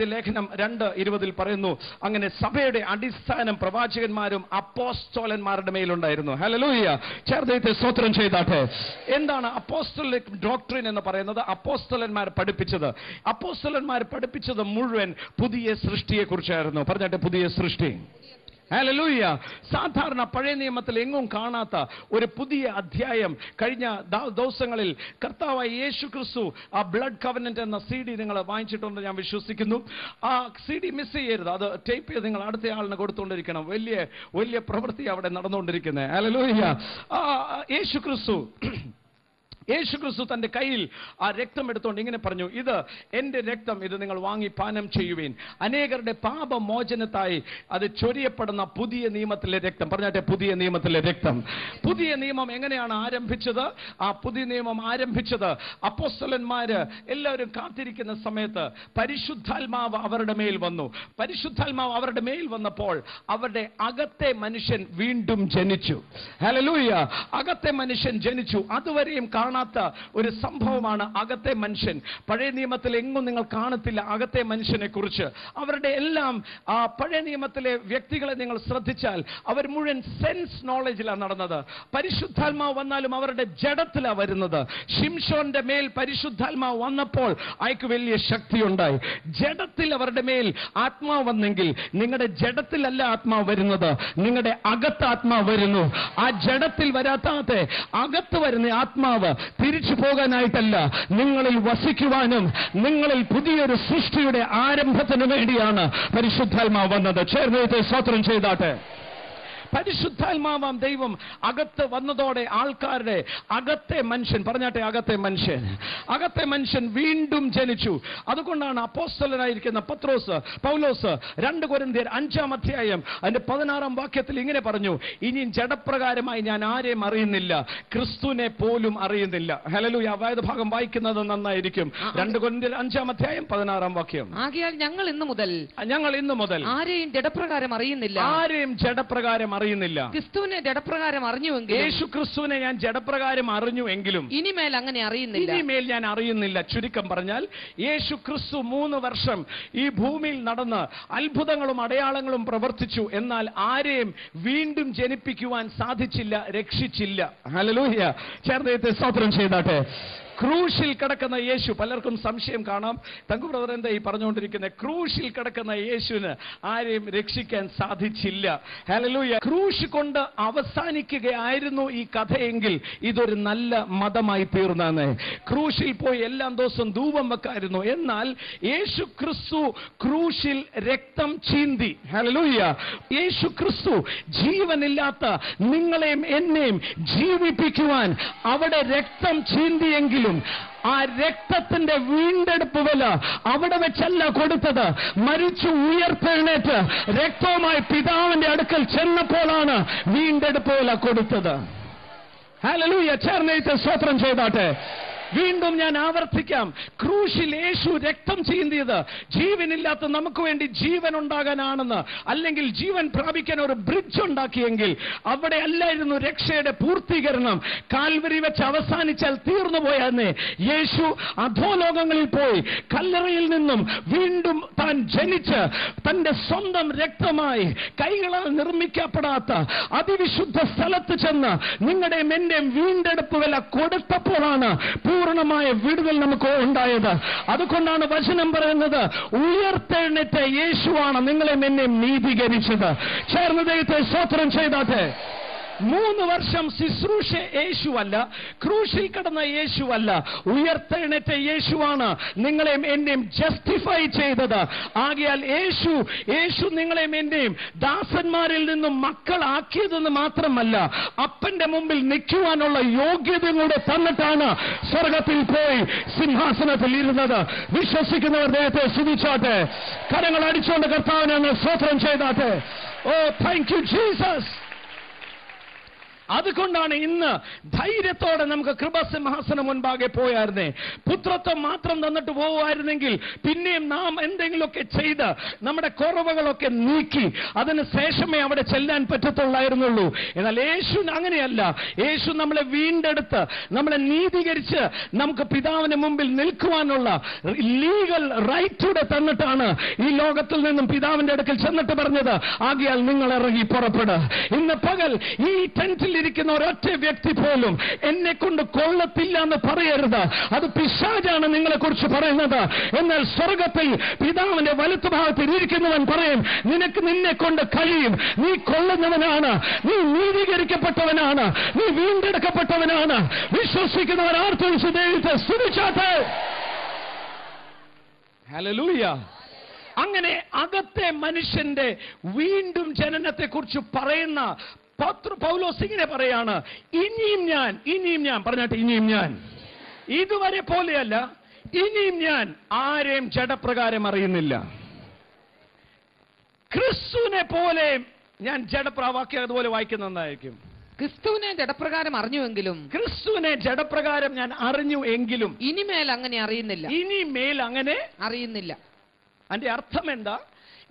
എഴുതിയ ലേഖനം രണ്ട് ഇരുപതിൽ പറയുന്നു അങ്ങനെ സഭയുടെ അടിസ്ഥാനം പ്രവാചകന്മാരും അപ്പോസ്തോലന്മാരുടെ മേലുണ്ടായിരുന്നു. ഹലലൂയ ചേർത്ത് സ്തോത്രം ചെയ്താട്ടെ. എന്താണ് അപ്പോസ്തലിക് ഡോക്ടറിൻ എന്ന് പറയുന്നത്? അപ്പോസ്തലന്മാർ പഠിപ്പിച്ചത്. അപ്പോസ്തലന്മാർ പഠിപ്പിച്ചത് മുഴുവൻ പുതിയ സൃഷ്ടിയെ കുറിച്ചായിരുന്നു പറഞ്ഞാട്ടെ പുതിയ സൃഷ്ടി. ഹല്ലേലൂയ സാധാരണ പഴയ നിയമത്തിൽ എങ്ങും കാണാത്ത ഒരു പുതിയ അധ്യായം കഴിഞ്ഞ ദിവസങ്ങളിൽ കർത്താവായ യേശു ക്രിസ്തു ആ ബ്ലഡ് കവനന്റ് എന്ന സി ഡി നിങ്ങൾ വാങ്ങിച്ചിട്ടുണ്ട് ഞാൻ വിശ്വസിക്കുന്നു. ആ സി ഡി മിസ് ചെയ്യരുത്. അത് ടൈപ്പ് ചെയ്ത് നിങ്ങൾ അടുത്ത ആളിന് കൊടുത്തുകൊണ്ടിരിക്കണം. വലിയ വലിയ പ്രവൃത്തി അവിടെ നടന്നുകൊണ്ടിരിക്കുന്നത് ഹല്ലേലൂയ ആ യേശു ക്രിസ്തു യേശു ക്രിസ്തു തന്റെ കയ്യിൽ ആ രക്തം എടുത്തുകൊണ്ട് ഇങ്ങനെ പറഞ്ഞു ഇത് എന്റെ രക്തം ഇത് നിങ്ങൾ വാങ്ങി പാനം ചെയ്യുവീൻ. അനേകരുടെ പാപമോചനത്തായി അത് ചൊരിയപ്പെടുന്ന പുതിയ നിയമത്തിലെ രക്തം. പറഞ്ഞാട്ടെ പുതിയ നിയമത്തിലെ രക്തം. പുതിയ നിയമം എങ്ങനെയാണ് ആരംഭിച്ചത്? ആ പുതിയ നിയമം ആരംഭിച്ചത് അപ്പോസ്തലന്മാര് എല്ലാവരും കാത്തിരിക്കുന്ന സമയത്ത് പരിശുദ്ധാത്മാവ് അവരുടെ മേൽ വന്നു. പരിശുദ്ധാത്മാവ് അവരുടെ മേൽ വന്നപ്പോൾ അവരുടെ അകത്തെ മനുഷ്യൻ വീണ്ടും ജനിച്ചു. ഹലലൂയ അകത്തെ മനുഷ്യൻ ജനിച്ചു. അതുവരെയും കാണാത്ത ഒരു സംഭവമാണ് അകത്തെ മനുഷ്യൻ. പഴയ നിയമത്തിൽ എങ്ങും നിങ്ങൾ കാണത്തില്ല അകത്തെ മനുഷ്യനെ കുറിച്ച്. അവരുടെ എല്ലാം ആ പഴയ നിയമത്തിലെ വ്യക്തികളെ നിങ്ങൾ ശ്രദ്ധിച്ചാൽ അവർ മുഴുവൻ സെൻസ് നോളജിലാണ് നടന്നത്. പരിശുദ്ധാത്മാവ് വന്നാലും അവരുടെ ജഡത്തിലാണ് വരുന്നത്. ഷിംഷോന്റെ മേൽ പരിശുദ്ധാത്മാവ് വന്നപ്പോൾ അയക്ക് വലിയ ശക്തിയുണ്ടായി. ജഡത്തിൽ അവരുടെ മേൽ ആത്മാവ് വന്നെങ്കിൽ നിങ്ങളുടെ ജഡത്തിലല്ല ആത്മാവ് വരുന്നത്. നിങ്ങളുടെ അകത്ത് ആത്മാവ് വരുന്നു. ആ ജഡത്തിൽ വരാത്താതെ അകത്ത് വരുന്ന ആത്മാവ് തിരിച്ചു പോകാനായിട്ടല്ല നിങ്ങളിൽ വസിക്കുവാനും നിങ്ങളിൽ പുതിയൊരു സൃഷ്ടിയുടെ ആരംഭത്തിന് വേണ്ടിയാണ് പരിശുദ്ധാത്മാവ് വന്നത്. ചേർന്ന് സ്വത്രം ചെയ്താട്ടെ. പരിശുദ്ധാത്മാവാം ദൈവം അകത്ത് വന്നതോടെ ആൾക്കാരുടെ അകത്തെ മനുഷ്യൻ പറഞ്ഞാട്ടെ അകത്തെ മനുഷ്യൻ അകത്തെ മനുഷ്യൻ വീണ്ടും ജനിച്ചു. അതുകൊണ്ടാണ് അപ്പോസ്തലനായിരിക്കുന്ന പത്രോസ് പൗലോസ് രണ്ട് കൊരന്തിയർ അഞ്ചാം അധ്യായം അതിന്റെ പതിനാറാം വാക്യത്തിൽ ഇങ്ങനെ പറഞ്ഞു ഇനിയും ജഡപ്രകാരമായി ഞാൻ ആരെയും അറിയുന്നില്ല ക്രിസ്തുവിനെ പോലും അറിയുന്നില്ല. ഹലലു അവായത് ഭാഗം വായിക്കുന്നത് നന്നായിരിക്കും. രണ്ട് കൊരിന്ത്യർ അഞ്ചാം അധ്യായം പതിനാറാം വാക്യം. ആകയാൽ ഞങ്ങൾ ഇന്ന് മുതൽ ഞങ്ങൾ ഇന്ന് മുതൽ ആരെയും ജഡപ്രകാരം അറിയുന്നില്ല. ആരെയും ജഡപ്രകാരം അറിയുന്നില്ല. ക്രിസ്തുവിനെ ജഡപ്രകാരം അറിഞ്ഞുവെങ്കിൽ യേശു ക്രിസ്തുവിനെ ഞാൻ ജഡപ്രകാരം അറിഞ്ഞുവെങ്കിലും ഇനിമേൽ അങ്ങനെ അറിയുന്നില്ല. ഇനിമേൽ ഞാൻ അറിയുന്നില്ല. ചുരുക്കം പറഞ്ഞാൽ യേശു ക്രിസ്തു മൂന്ന് വർഷം ഈ ഭൂമിയിൽ നടന്ന് അത്ഭുതങ്ങളും അടയാളങ്ങളും പ്രവർത്തിച്ചു. എന്നാൽ ആരെയും വീണ്ടും ജനിപ്പിക്കുവാൻ സാധിച്ചില്ല രക്ഷിച്ചില്ല. ഹലലൂഹ്യ ചേർന്ന് സ്തോത്രം ചെയ്താട്ടെ ക്രൂശിൽ കിടക്കുന്ന യേശു. പലർക്കും സംശയം കാണാം. തങ്കു ബ്രദർ എന്താ ഈ പറഞ്ഞുകൊണ്ടിരിക്കുന്നത് ക്രൂശിൽ കിടക്കുന്ന യേശുവിന് ആരെയും രക്ഷിക്കാൻ സാധിച്ചില്ല. ഹലലൂയ ക്രൂശ് കൊണ്ട് അവസാനിക്കുകയായിരുന്നു ഈ കഥയെങ്കിൽ ഇതൊരു നല്ല മതമായി തീർന്നാണ്. ക്രൂശിൽ പോയി എല്ലാം ദിവസവും ധൂപം വെക്കായിരുന്നു. എന്നാൽ യേശു ക്രിസ്തു ക്രൂശിൽ രക്തം ചീന്തി. ഹലലൂയ യേശു ക്രിസ്തു ജീവനില്ലാത്ത നിങ്ങളെയും എന്നെയും ജീവിപ്പിക്കുവാൻ അവിടെ രക്തം ചീന്തിയെങ്കിലും ആ രക്തത്തിന്റെ വീണ്ടെടുപ്പ് വില അവിടെ വെച്ചല്ല കൊടുത്തത്. മരിച്ചു ഉയർത്തെഴുന്നേറ്റ് രക്തവുമായി പിതാവിന്റെ അടുക്കൽ ചെന്നപ്പോഴാണ് വീണ്ടെടുപ്പ് വില കൊടുത്തത്. ഹലലൂയ ചേർന്നേറ്റ് സ്വത്രം ചെയ്താട്ടെ. വീണ്ടും ഞാൻ ആവർത്തിക്കാം. ക്രൂശിൽ യേശു രക്തം ചീന്തിയത് ജീവനില്ലാത്ത നമുക്ക് വേണ്ടി ജീവൻ ഉണ്ടാകാനാണെന്ന് അല്ലെങ്കിൽ ജീവൻ പ്രാപിക്കാൻ ഒരു ബ്രിഡ്ജ് ഉണ്ടാക്കിയെങ്കിൽ അവിടെ അല്ലായിരുന്നു രക്ഷയുടെ പൂർത്തീകരണം. കാൽവരി വെച്ച് അവസാനിച്ചാൽ തീർന്നു പോയെന്ന് യേശു അധോലോകങ്ങളിൽ പോയി. കല്ലറയിൽ നിന്നും വീണ്ടും താൻ ജനിച്ച് തന്റെ സ്വന്തം രക്തമായി കൈകളാൽ നിർമ്മിക്കപ്പെടാത്ത അതിവിശുദ്ധ സ്ഥലത്ത് ചെന്ന് നിങ്ങളുടെയും എന്റെയും വീണ്ടെടുപ്പ് വില കൊടുത്തപ്പോഴാണ് പൂർണമായ വിടുതൽ നമുക്ക് ഉണ്ടായത്. അതുകൊണ്ടാണ് വചനം പറയുന്നത് ഉയർത്തെഴുന്നേറ്റ യേശുവാണ് നിങ്ങളെ നിന്നെ നീതീകരിച്ചത്. ചേർന്ന് ദൈവത്തെ സ്വത്രം ചെയ്താട്ടെ. മൂന്ന് വർഷം ശുശ്രൂഷ യേശുവല്ല ക്രൂശിൽ കിടന്ന യേശുവല്ല ഉയർത്തെഴുന്നേറ്റ യേശുവാണ് നിങ്ങളെയും എന്നെയും ജസ്റ്റിഫൈ ചെയ്തത്. ആകയാൽ യേശു യേശു നിങ്ങളെയും എന്നെയും ദാസന്മാരിൽ നിന്നും മക്കളാക്കിയതെന്ന് മാത്രമല്ല അപ്പന്റെ മുമ്പിൽ നിൽക്കുവാനുള്ള യോഗ്യതയും കൂടെ തന്നിട്ടാണ് സ്വർഗത്തിൽ പോയി സിംഹാസനത്തിൽ ഇരുന്നത്. വിശ്വസിക്കുന്നവർ ദൈവത്തെ സ്തുതിച്ചാട്ടെ. കരങ്ങൾ അടിച്ചുകൊണ്ട് കർത്താവിനെ സ്തോത്രം ചെയ്താട്ടെ. ഓ താങ്ക് യു ജീസസ് അതുകൊണ്ടാണ് ഇന്ന് ധൈര്യത്തോടെ നമുക്ക് കൃപസിംഹാസനം മുൻപാകെ പോയായിരുന്നേ. പുത്രത്വം മാത്രം തന്നിട്ട് പോകുമായിരുന്നെങ്കിൽ പിന്നെയും നാം എന്തെങ്കിലുമൊക്കെ ചെയ്ത് നമ്മുടെ കുറവുകളൊക്കെ നീക്കി അതിന് ശേഷമേ അവിടെ ചെല്ലാൻ പറ്റത്തുള്ളായിരുന്നുള്ളൂ. എന്നാൽ യേശു അങ്ങനെയല്ല. യേശു നമ്മളെ വീണ്ടെടുത്ത് നമ്മളെ നീതീകരിച്ച് നമുക്ക് പിതാവിന് മുമ്പിൽ നിൽക്കുവാനുള്ള ലീഗൽ റൈറ്റൂടെ തന്നിട്ടാണ് ഈ ലോകത്തിൽ നിന്നും പിതാവിന്റെ അടുക്കൽ ചെന്നിട്ട് പറഞ്ഞത് ആകിയാൽ നിങ്ങൾ ഇറങ്ങി പുറപ്പെടുക ഇന്ന് പകൽ ഈ ടെന്റിൽ ഇരിക്കുന്ന ഒരൊറ്റ വ്യക്തി പോലും എന്നെ കൊണ്ട് കൊള്ളത്തില്ല എന്ന് പറയരുത്. അത് പിശാജാണ് നിങ്ങളെ കുറിച്ച് പറയുന്നത്. എന്നാൽ സ്വർഗത്തിൽ പിതാവിന്റെ വലത്തുഭാഗത്തിൽ ഇരിക്കുന്നവൻ പറയും നിനക്ക് നിന്നെ കൊണ്ട് കഴിയും. നീ കൊള്ളുന്നവനാണ് നീ നീതീകരിക്കപ്പെട്ടവനാണ്. നീ വീണ്ടെടുക്കപ്പെട്ടവനാണ്. സ്തുതിച്ചാട്ടെ. ഹല്ലേലൂയ. അങ്ങനെ അകത്തെ മനുഷ്യന്റെ വീണ്ടും ജനനത്തെക്കുറിച്ച് പറയുന്ന പത്ര പൗലോസ് ഇങ്ങനെ പറയാണ് ഇനിയും ഞാൻ ഇനിയും ഞാൻ പറഞ്ഞാട്ടെ ഇനിയും ഞാൻ. ഇതുവരെ പോലെയല്ല ഇനിയും ഞാൻ ആരെയും ജഡപ്രകാരം അറിയുന്നില്ല. ക്രിസ്തുവിനെ പോലെ ഞാൻ ജഡപ്രാവാക്യ അതുപോലെ വായിക്കുന്നതായിരിക്കും ക്രിസ്തുവിനെ ജഡപ്രകാരം അറിഞ്ഞുവെങ്കിലും ക്രിസ്തുവിനെ ജഡപ്രകാരം ഞാൻ അറിഞ്ഞു എങ്കിലും ഇനിമേൽ അങ്ങനെ അറിയുന്നില്ല. ഇനിമേൽ അങ്ങനെ അറിയുന്നില്ല. അതിന്റെ അർത്ഥം എന്താ?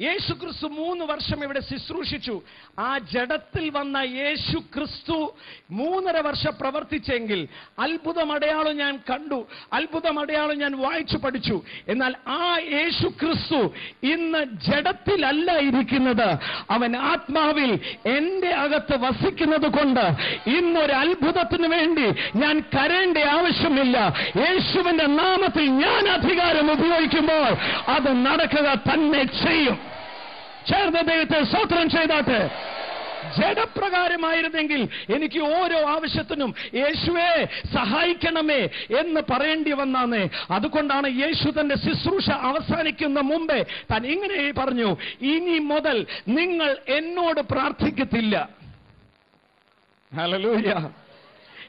യേശു ക്രിസ്തു മൂന്ന് വർഷം ഇവിടെ ശുശ്രൂഷിച്ചു. ആ ജഡത്തിൽ വന്ന യേശു ക്രിസ്തു മൂന്നര വർഷം പ്രവർത്തിച്ചെങ്കിൽ അത്ഭുതമടയാളം ഞാൻ കണ്ടു. അത്ഭുതമടയാളം ഞാൻ വായിച്ചു പഠിച്ചു. എന്നാൽ ആ യേശു ക്രിസ്തു ഇന്ന് ജഡത്തിലല്ല ഇരിക്കുന്നത്. അവൻ ആത്മാവിൽ എന്റെ അകത്ത് വസിക്കുന്നത് കൊണ്ട് ഇന്നൊരു അത്ഭുതത്തിന് വേണ്ടി ഞാൻ കരേണ്ട ആവശ്യമില്ല. യേശുവിന്റെ നാമത്തിൽ ഞാൻ അധികാരം ഉപയോഗിക്കുമ്പോൾ അത് നടക്കുക തന്നെ ചെയ്യും. ചേർന്ന് ദൈവത്തെ സ്വത്രം ചെയ്താട്ടെ. ജഡപ്രകാരമായിരുന്നെങ്കിൽ എനിക്ക് ഓരോ ആവശ്യത്തിനും യേശുവെ സഹായിക്കണമേ എന്ന് പറയേണ്ടി വന്നാന്ന് അതുകൊണ്ടാണ് യേശു തന്റെ ശുശ്രൂഷ അവസാനിക്കുന്ന മുമ്പേ താൻ ഇങ്ങനെ പറഞ്ഞു ഇനി മുതൽ നിങ്ങൾ എന്നോട് പ്രാർത്ഥിക്കത്തില്ല. ഹല്ലേലൂയ.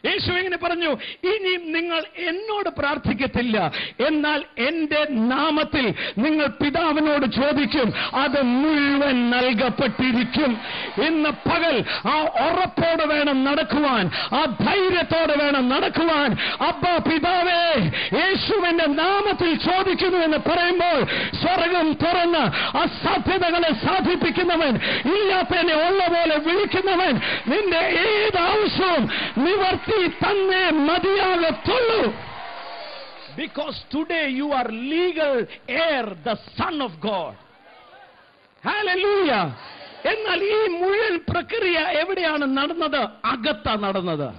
യേശു എങ്ങനെ പറഞ്ഞു ഇനി നിങ്ങൾ എന്നോട് പ്രാർത്ഥിക്കത്തില്ല. എന്നാൽ എന്റെ നാമത്തിൽ നിങ്ങൾ പിതാവിനോട് ചോദിക്കും അത് മുഴുവൻ നൽകപ്പെട്ടിരിക്കും. ഇന്ന് പകൽ ആ ഉറപ്പോടെ വേണം നടക്കുവാൻ ആ ധൈര്യത്തോടെ വേണം നടക്കുവാൻ. അബ്ബ പിതാവേ യേശുവിന്റെ നാമത്തിൽ ചോദിക്കുന്നു എന്ന് പറയുമ്പോൾ സ്വർഗം തുറന്ന് അസാധ്യതകളെ സാധിപ്പിക്കുന്നവൻ ഇല്ലാത്തതിനെ ഉള്ള പോലെ വിളിക്കുന്നവൻ നിന്റെ ഏത് ആവശ്യവും നിവർത്തി തന്നെ മതിയാകത്തുള്ളൂ because today you are legal heir the son of God hallelujah എന്നാൽ ഈ മുഴുവൻ പ്രക്രിയ എവിടെയാണ് നടന്നത്? അകത്താ നടന്നത്.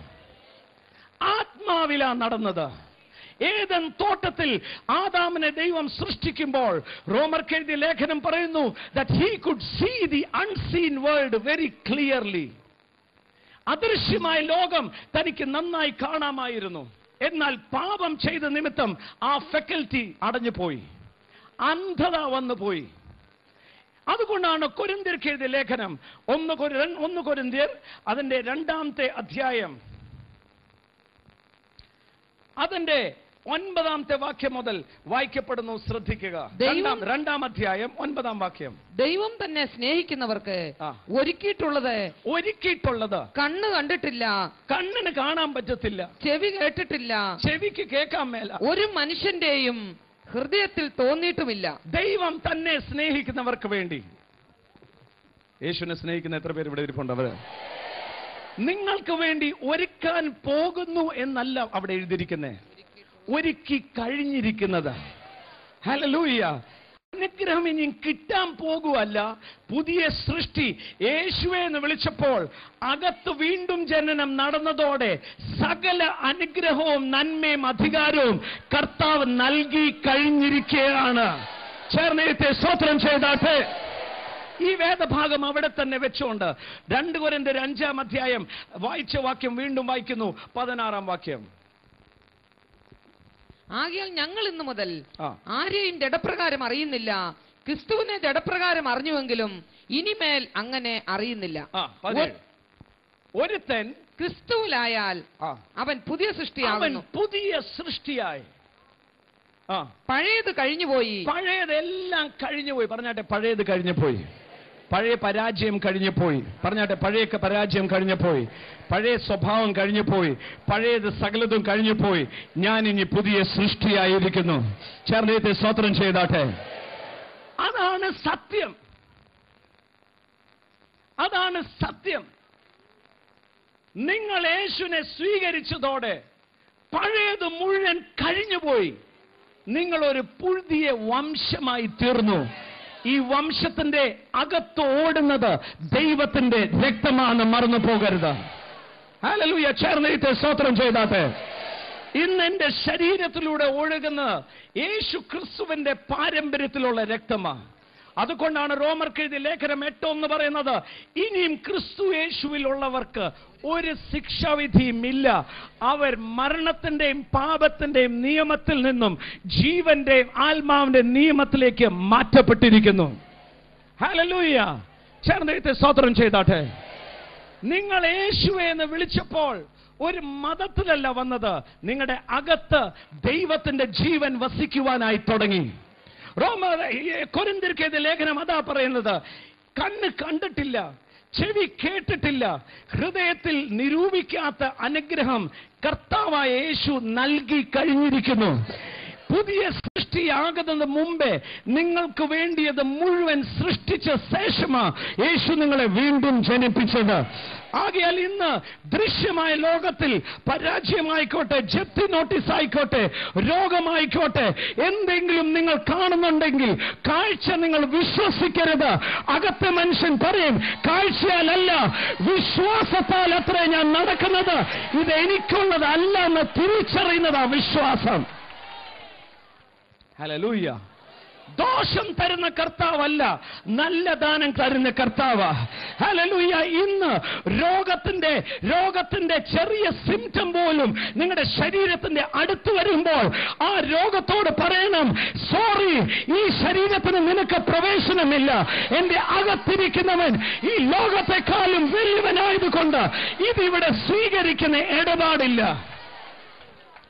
ആത്മാവിലാ നടന്നത്. ഏതൻ തോട്ടത്തിൽ ആദാമിനെ ദൈവം സൃഷ്ടിക്കുമ്പോൾ റോമർ എഴുതിയ ലേഖനം പറയുന്നു that he could see the unseen world very clearly അദൃശ്യമായ ലോകം തനിക്ക് നന്നായി കാണാമായിരുന്നു. എന്നാൽ പാപം ചെയ്ത നിമിത്തം ആ ഫെക്കൽറ്റി അടഞ്ഞുപോയി. അന്ധത വന്നു പോയി അതുകൊണ്ടാണ് കൊരിന്തിർക്ക് എഴുതിയ ലേഖനം ഒന്ന് ഒന്ന് കൊരിന്തിയർ അതിന്റെ രണ്ടാമത്തെ അധ്യായം. അതിന്റെ ഒൻപതാമത്തെ വാക്യം മുതൽ വായിക്കപ്പെടുന്നു ശ്രദ്ധിക്കുക. ദൈവം- രണ്ടാം അധ്യായം ഒൻപതാം വാക്യം. ദൈവം തന്നെ സ്നേഹിക്കുന്നവർക്ക്. ഒരുക്കിയിട്ടുള്ളത് ഒരുക്കിയിട്ടുള്ളത്. കണ്ണ് കണ്ടിട്ടില്ല. കണ്ണിന് കാണാൻ പറ്റത്തില്ല. ചെവി കേട്ടിട്ടില്ല. ചെവിക്ക് കേൾക്കാൻ മേല. ഒരു മനുഷ്യന്റെയും ഹൃദയത്തിൽ തോന്നിയിട്ടുമില്ല. ദൈവം തന്നെ സ്നേഹിക്കുന്നവർക്ക് വേണ്ടി. യേശുവിനെ സ്നേഹിക്കുന്ന എത്ര പേര് ഇവിടെ ഇരിപ്പുണ്ട് അവർ നിങ്ങൾക്ക് വേണ്ടി ഒരുക്കാൻ പോകുന്നു എന്നല്ല അവിടെ എഴുതിയിരിക്കുന്നേ. ഒരുക്കി കഴിഞ്ഞിരിക്കുന്നത്. ഹലലൂയ അനുഗ്രഹം ഇനി കിട്ടാൻ പോകുവല്ല. പുതിയ സൃഷ്ടി യേശുവെ എന്ന് വിളിച്ചപ്പോൾ അകത്ത് വീണ്ടും ജനനം നടന്നതോടെ സകല അനുഗ്രഹവും നന്മയും അധികാരവും കർത്താവ് നൽകി കഴിഞ്ഞിരിക്കുകയാണ്. ചേർന്നേത്തെ സ്വത്രം ചെയ്താട്ടെ. ഈ വേദഭാഗം അവിടെ തന്നെ വെച്ചുകൊണ്ട് രണ്ട് കുരന്റെ അഞ്ചാം അധ്യായം വായിച്ച വാക്യം വീണ്ടും വായിക്കുന്നു. പതിനാറാം വാക്യം. ആകയാൽ ഞങ്ങൾ ഇന്നു മുതൽ. ആരെയും ജഡപ്രകാരം അറിയുന്നില്ല. ക്രിസ്തുവിനെ ജഡപ്രകാരം അറിഞ്ഞുവെങ്കിലും ഇനിമേൽ അങ്ങനെ അറിയുന്നില്ല. ഒരുത്തൻ ക്രിസ്തുവിലായാൽ അവൻ പുതിയ സൃഷ്ടിയാകുന്നു. പുതിയ സൃഷ്ടിയായി. പഴയത് കഴിഞ്ഞുപോയി. പഴയതെല്ലാം കഴിഞ്ഞുപോയി. പറഞ്ഞാട്ടെ പഴയത് കഴിഞ്ഞു പോയി പഴയ പരാജയം കഴിഞ്ഞു പോയി പറഞ്ഞാട്ടെ പഴയ പരാജയം കഴിഞ്ഞു പോയി പഴയ സ്വഭാവം കഴിഞ്ഞു പോയി പഴയത് സകലതും കഴിഞ്ഞുപോയി. ഞാൻ ഇനി പുതിയ സൃഷ്ടിയായിരിക്കുന്നു. ചേർന്നത്തെ സ്വോത്രം ചെയ്താട്ടെ. അതാണ് സത്യം. അതാണ് സത്യം. നിങ്ങൾ യേശുവിനെ സ്വീകരിച്ചതോടെ പഴയത് മുഴുവൻ കഴിഞ്ഞുപോയി. നിങ്ങളൊരു പുതിയ വംശമായി തീർന്നു. ഈ വംശത്തിന്റെ അകത്ത് ഓടുന്നത് ദൈവത്തിന്റെ രക്തമാണ് മറന്നു പോകരുത്. ഹല്ലേലൂയ ചേർന്നിട്ട് സ്തോത്രം ചെയ്താട്ടെ. ഇന്ന് എന്റെ ശരീരത്തിലൂടെ ഒഴുകുന്ന യേശു ക്രിസ്തുവിന്റെ പാരമ്പര്യത്തിലുള്ള രക്തമാണ്. അതുകൊണ്ടാണ് റോമർക്ക് എഴുതിയ ലേഖനം എട്ട് എന്ന് പറയുന്നത് ഇനിയും ക്രിസ്തു യേശുവിലുള്ളവർക്ക് ഒരു ശിക്ഷാവിധിയും ഇല്ല അവർ മരണത്തിന്റെയും പാപത്തിന്റെയും നിയമത്തിൽ നിന്നും ജീവന്റെയും ആത്മാവിന്റെ നിയമത്തിലേക്ക് മാറ്റപ്പെട്ടിരിക്കുന്നു. ഹലലൂയ ചേർന്നെഴുത്തെ സ്തോത്രം ചെയ്താട്ടെ. നിങ്ങൾ യേശുവെ എന്ന് വിളിച്ചപ്പോൾ ഒരു മതത്തിലല്ല വന്നത് നിങ്ങളുടെ അകത്ത് ദൈവത്തിന്റെ ജീവൻ വസിക്കുവാനായി തുടങ്ങി. റോമ കൊരിന്തിരിക്കേത് ലേഖനം അതാ പറയുന്നത്? കണ്ണ് കണ്ടിട്ടില്ല ചെവി കേട്ടിട്ടില്ല ഹൃദയത്തിൽ നിരൂപിക്കാത്ത അനുഗ്രഹം കർത്താവായ യേശു നൽകി കഴിഞ്ഞിരിക്കുന്നു. പുതിയ സൃഷ്ടിയാകുന്നതിന് മുമ്പേ നിങ്ങൾക്ക് വേണ്ടിയത് മുഴുവൻ സൃഷ്ടിച്ച ശേഷമാ യേശു നിങ്ങളെ വീണ്ടും ജനിപ്പിച്ചത്. ആകയാൽ ഇന്ന് ദൃശ്യമായ ലോകത്തിൽ പരാജയമായിക്കോട്ടെ ജപ്തി നോട്ടീസ് ആയിക്കോട്ടെ രോഗമായിക്കോട്ടെ എന്തെങ്കിലും നിങ്ങൾ കാണുന്നുണ്ടെങ്കിൽ കാഴ്ച നിങ്ങൾ വിശ്വസിക്കരുത്. അകത്തെ മനുഷ്യൻ പറയും കാഴ്ചയാലല്ല വിശ്വാസത്താൽ അത്രേ ഞാൻ നടക്കുന്നത്. ഇത് എനിക്കുള്ളതല്ല എന്ന് തിരിച്ചറിയുന്നതാ വിശ്വാസം. ഹലലൂയ്യ ദോഷം തരുന്ന കർത്താവല്ല നല്ല ദാനം തരുന്ന കർത്താവ. ഹലലൂയ ഇന്ന് രോഗത്തിന്റെ രോഗത്തിന്റെ ചെറിയ സിംറ്റം പോലും നിങ്ങളുടെ ശരീരത്തിന്റെ അടുത്ത് വരുമ്പോൾ ആ രോഗത്തോട് പറയണം സോറി ഈ ശരീരത്തിന് നിനക്ക് പ്രവേശനമില്ല. എന്റെ അകത്തിരിക്കുന്നവൻ ഈ ലോകത്തെക്കാളും വലിയവനായതുകൊണ്ട് ഇതിവിടെ സ്വീകരിക്കുന്ന ഇടപാടില്ല.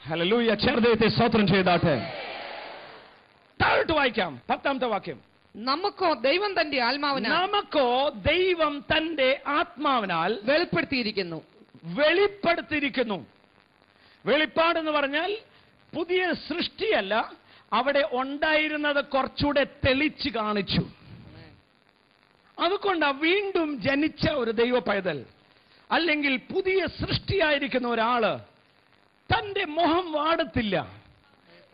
ഹലലൂയ ചെറുതയത്തെ സ്വത്രം ചെയ്താട്ടെ താഴോട്ട് വായിക്കാം പത്താമത്തെ വാക്യം. നമുക്കോ ദൈവം തന്റെ ആത്മാവിനാൽ നമുക്കോ ദൈവം തന്റെ ആത്മാവിനാൽ വെളിപ്പെടുത്തിയിരിക്കുന്നു. വെളിപ്പെടുത്തിയിരിക്കുന്നു. വെളിപ്പാടെന്ന് പറഞ്ഞാൽ പുതിയ സൃഷ്ടിയല്ല അവിടെ ഉണ്ടായിരുന്നത് കുറച്ചുകൂടെ തെളിച്ച് കാണിച്ചു. അതുകൊണ്ടാ വീണ്ടും ജനിച്ച ഒരു ദൈവ പൈതൽ അല്ലെങ്കിൽ പുതിയ സൃഷ്ടിയായിരിക്കുന്ന ഒരാൾ തന്റെ മുഖം വാടത്തില്ല.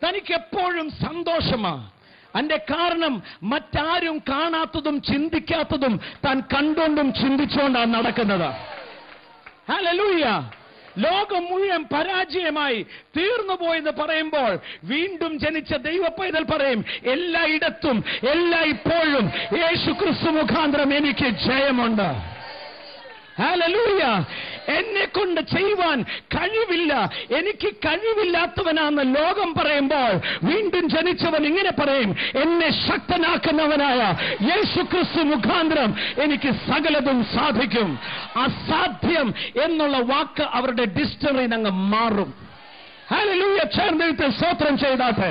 തനിക്ക് എപ്പോഴും സന്തോഷമാ. അന്റെ കാരണം മറ്റാരും കാണാത്തതും ചിന്തിക്കാത്തതും താൻ കണ്ടുകൊണ്ടും ചിന്തിച്ചുകൊണ്ടാണ് നടക്കുന്നത്. ലോകം മുഴുവൻ പരാജയമായി തീർന്നു പോയെന്ന് പറയുമ്പോൾ വീണ്ടും ജനിച്ച ദൈവപ്പൈതൽ പറയും എല്ലായിടത്തും എല്ലാ ഇപ്പോഴും യേശു ക്രിസ്തു മുഖാന്തരം എനിക്ക് ജയമുണ്ട്. ഹല്ലേലൂയ എന്നെ കൊണ്ട് ചെയ്യുവാൻ കഴിവില്ല. എനിക്ക് കഴിവില്ലാത്തവനാന്ന് ലോകം പറയുമ്പോൾ വീണ്ടും ജനിച്ചവൻ ഇങ്ങനെ പറയും എന്നെ ശക്തനാക്കുന്നവനായ യേശു ക്രിസ്തു മുഖാന്തരം എനിക്ക് സകലതും സാധിക്കും. അസാധ്യം എന്നുള്ള വാക്ക് അവരുടെ ഡിസ്റ്ററിയിൽ അങ്ങ് മാറും. ഹല്ലേലൂയ ചേർന്നെഴുത്ത് സ്വോത്രം ചെയ്താട്ടെ.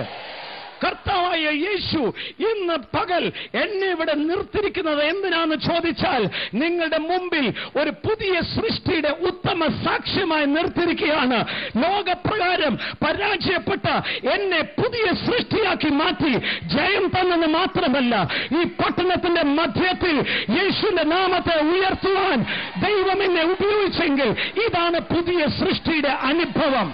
കർത്താവായ യേശു ഇന്ന് പകൽ എന്നെ ഇവിടെ നിർത്തിരിക്കുന്നത് എന്തിനാന്ന് ചോദിച്ചാൽ നിങ്ങളുടെ മുമ്പിൽ ഒരു പുതിയ സൃഷ്ടിയുടെ ഉത്തമ സാക്ഷ്യമായി നിർത്തിരിക്കുകയാണ് ലോകപ്രകാരം പരാജയപ്പെട്ട എന്നെ പുതിയ സൃഷ്ടിയാക്കി മാറ്റി ജയം തന്നെന്ന് മാത്രമല്ല ഈ പട്ടണത്തിന്റെ മധ്യത്തിൽ യേശുവിന്റെ നാമത്തെ ഉയർത്തുവാൻ ദൈവം എന്നെ ഉപയോഗിച്ചെങ്കിൽ ഇതാണ് പുതിയ സൃഷ്ടിയുടെ അനുഭവം.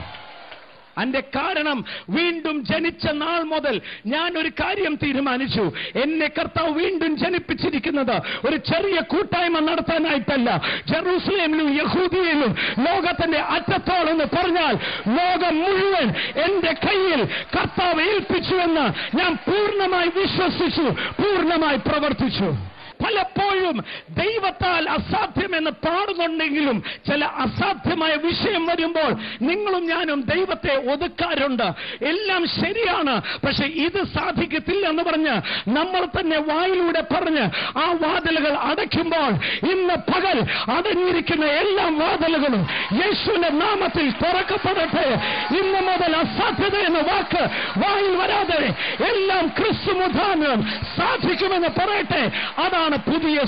അതിന്റെ കാരണം വീണ്ടും ജനിച്ച നാൾ മുതൽ ഞാൻ ഒരു കാര്യം തീരുമാനിച്ചു. എന്നെ കർത്താവ് വീണ്ടും ജനിപ്പിച്ചിരിക്കുന്നത് ഒരു ചെറിയ കൂട്ടായ്മ നടത്താനായിട്ടല്ല. ജെറൂസലേമിലും യഹൂദിയിലും ലോകത്തിന്റെ അറ്റത്തോളെന്ന് പറഞ്ഞാൽ ലോകം മുഴുവൻ എന്റെ കയ്യിൽ കർത്താവ് ഏൽപ്പിച്ചുവെന്ന് ഞാൻ പൂർണമായി വിശ്വസിച്ചു പൂർണമായി പ്രവർത്തിച്ചു. പലപ്പോഴും ദൈവത്താൽ അസാധ്യം എന്ന് പാടുന്നുണ്ടെങ്കിലും ചില അസാധ്യമായ വിഷയം വരുമ്പോൾ നിങ്ങളും ഞാനും ദൈവത്തെ ഒതുക്കാറുണ്ട്. എല്ലാം ശരിയാണ്. പക്ഷെ ഇത് സാധിക്കത്തില്ല എന്ന് പറഞ്ഞ് നമ്മൾ തന്നെ വായിലൂടെ പറഞ്ഞ് ആ വാതിലുകൾ അടയ്ക്കുമ്പോൾ ഇന്ന് പകൽ അടഞ്ഞിരിക്കുന്ന എല്ലാ വാതിലുകളും യേശുവിന്റെ നാമത്തിൽ തുറക്കപ്പെടട്ടെ. ഇന്ന് മുതൽ അസാധ്യത എന്ന വാക്ക് വായിൽ വരാതെ എല്ലാം ക്രിസ്തു മുഖാന്തരം സാധിക്കുമെന്ന് പറയട്ടെ. അതാണ് അതാണ് പുതിയ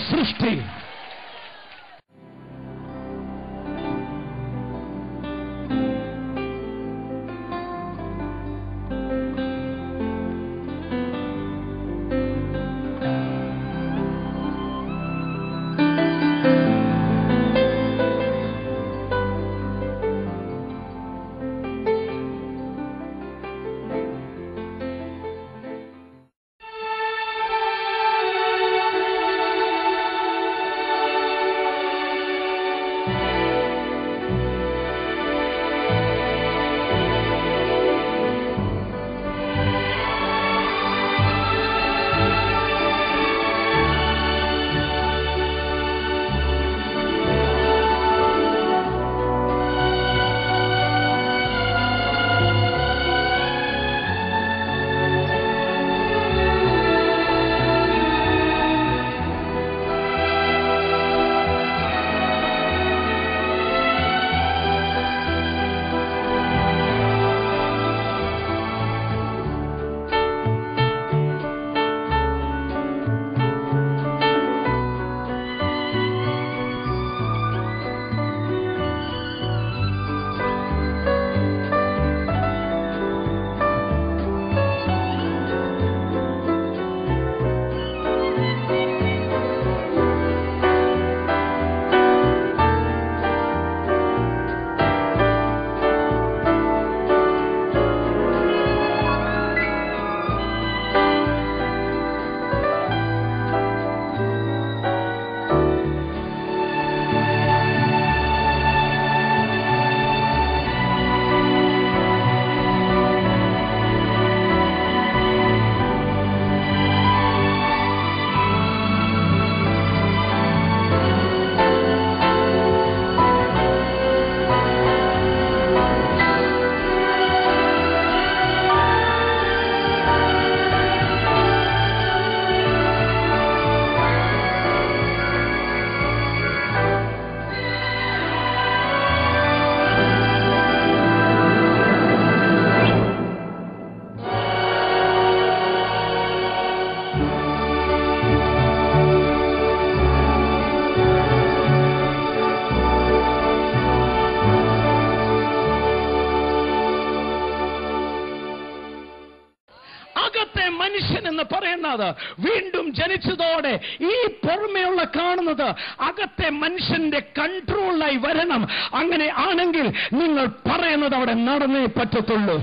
എന്ന് വീണ്ടും ജനിച്ചതോടെ ഈ പുറമെയുള്ള കാണുന്നത് അകത്തെ മനുഷ്യന്റെ കൺട്രോളായി വരണം. അങ്ങനെ ആണെങ്കിൽ നിങ്ങൾ പറയുന്നത് അവിടെ നടന്നേ പറ്റത്തുള്ളൂ.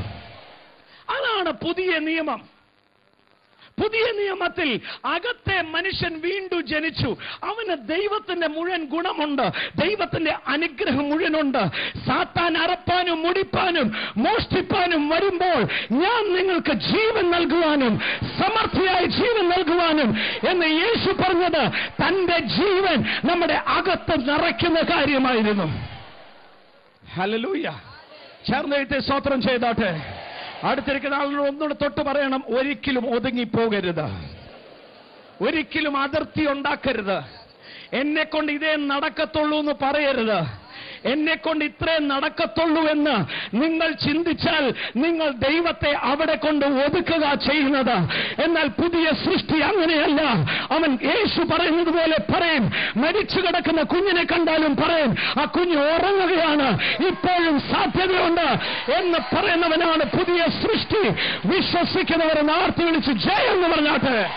അതാണ് പുതിയ നിയമം. പുതിയ നിയമത്തിൽ അകത്തെ മനുഷ്യൻ വീണ്ടും ജനിച്ചു. അവന് ദൈവത്തിന്റെ മുഴുവൻ ഗുണമുണ്ട്. ദൈവത്തിന്റെ അനുഗ്രഹം മുഴുവനുണ്ട്. സാത്താൻ അറപ്പാനും മുടിപ്പാനും മോഷ്ടിപ്പാനും വരുമ്പോൾ ഞാൻ നിങ്ങൾക്ക് ജീവൻ നൽകുവാനും സമർത്ഥിയായി ജീവൻ നൽകുവാനും എന്ന് യേശു പറഞ്ഞത് തന്റെ ജീവൻ നമ്മുടെ അകത്ത് നിറയ്ക്കുന്ന കാര്യമായിരുന്നു. ഹലലൂയ ചേർന്നെഴുത്തെ സ്വോത്രം ചെയ്താട്ടെ. അടുത്തിരിക്കുന്ന ആളുകൾ ഒന്നുകൂടെ തൊട്ട് പറയണം ഒരിക്കലും ഒതുങ്ങി ഒതുങ്ങിപ്പോകരുത്. ഒരിക്കലും അതിർത്തി ഉണ്ടാക്കരുത്. എന്നെ കൊണ്ട് ഇതേ നടക്കത്തുള്ളൂ എന്ന് പറയരുത്. എന്നെ കൊണ്ട് ഇത്രേ നടക്കത്തുള്ളൂ എന്ന് നിങ്ങൾ ചിന്തിച്ചാൽ നിങ്ങൾ ദൈവത്തെ അവിടെ കൊണ്ട് ഒതുക്കുക ചെയ്യുന്നത്. എന്നാൽ പുതിയ സൃഷ്ടി അങ്ങനെയല്ല. അവൻ യേശു പറയുന്നത് പോലെ പറയും. മരിച്ചു കിടക്കുന്ന കുഞ്ഞിനെ കണ്ടാലും പറയും ആ കുഞ്ഞ് ഉറങ്ങുകയാണ്. ഇപ്പോഴും സാധ്യതയുണ്ട്. എന്ന് പറയുന്നവനാണ് പുതിയ സൃഷ്ടി. വിശ്വസിക്കുന്നവരെ നാർത്തി വിളിച്ച് ജയ എന്ന് പറഞ്ഞാട്ടെ.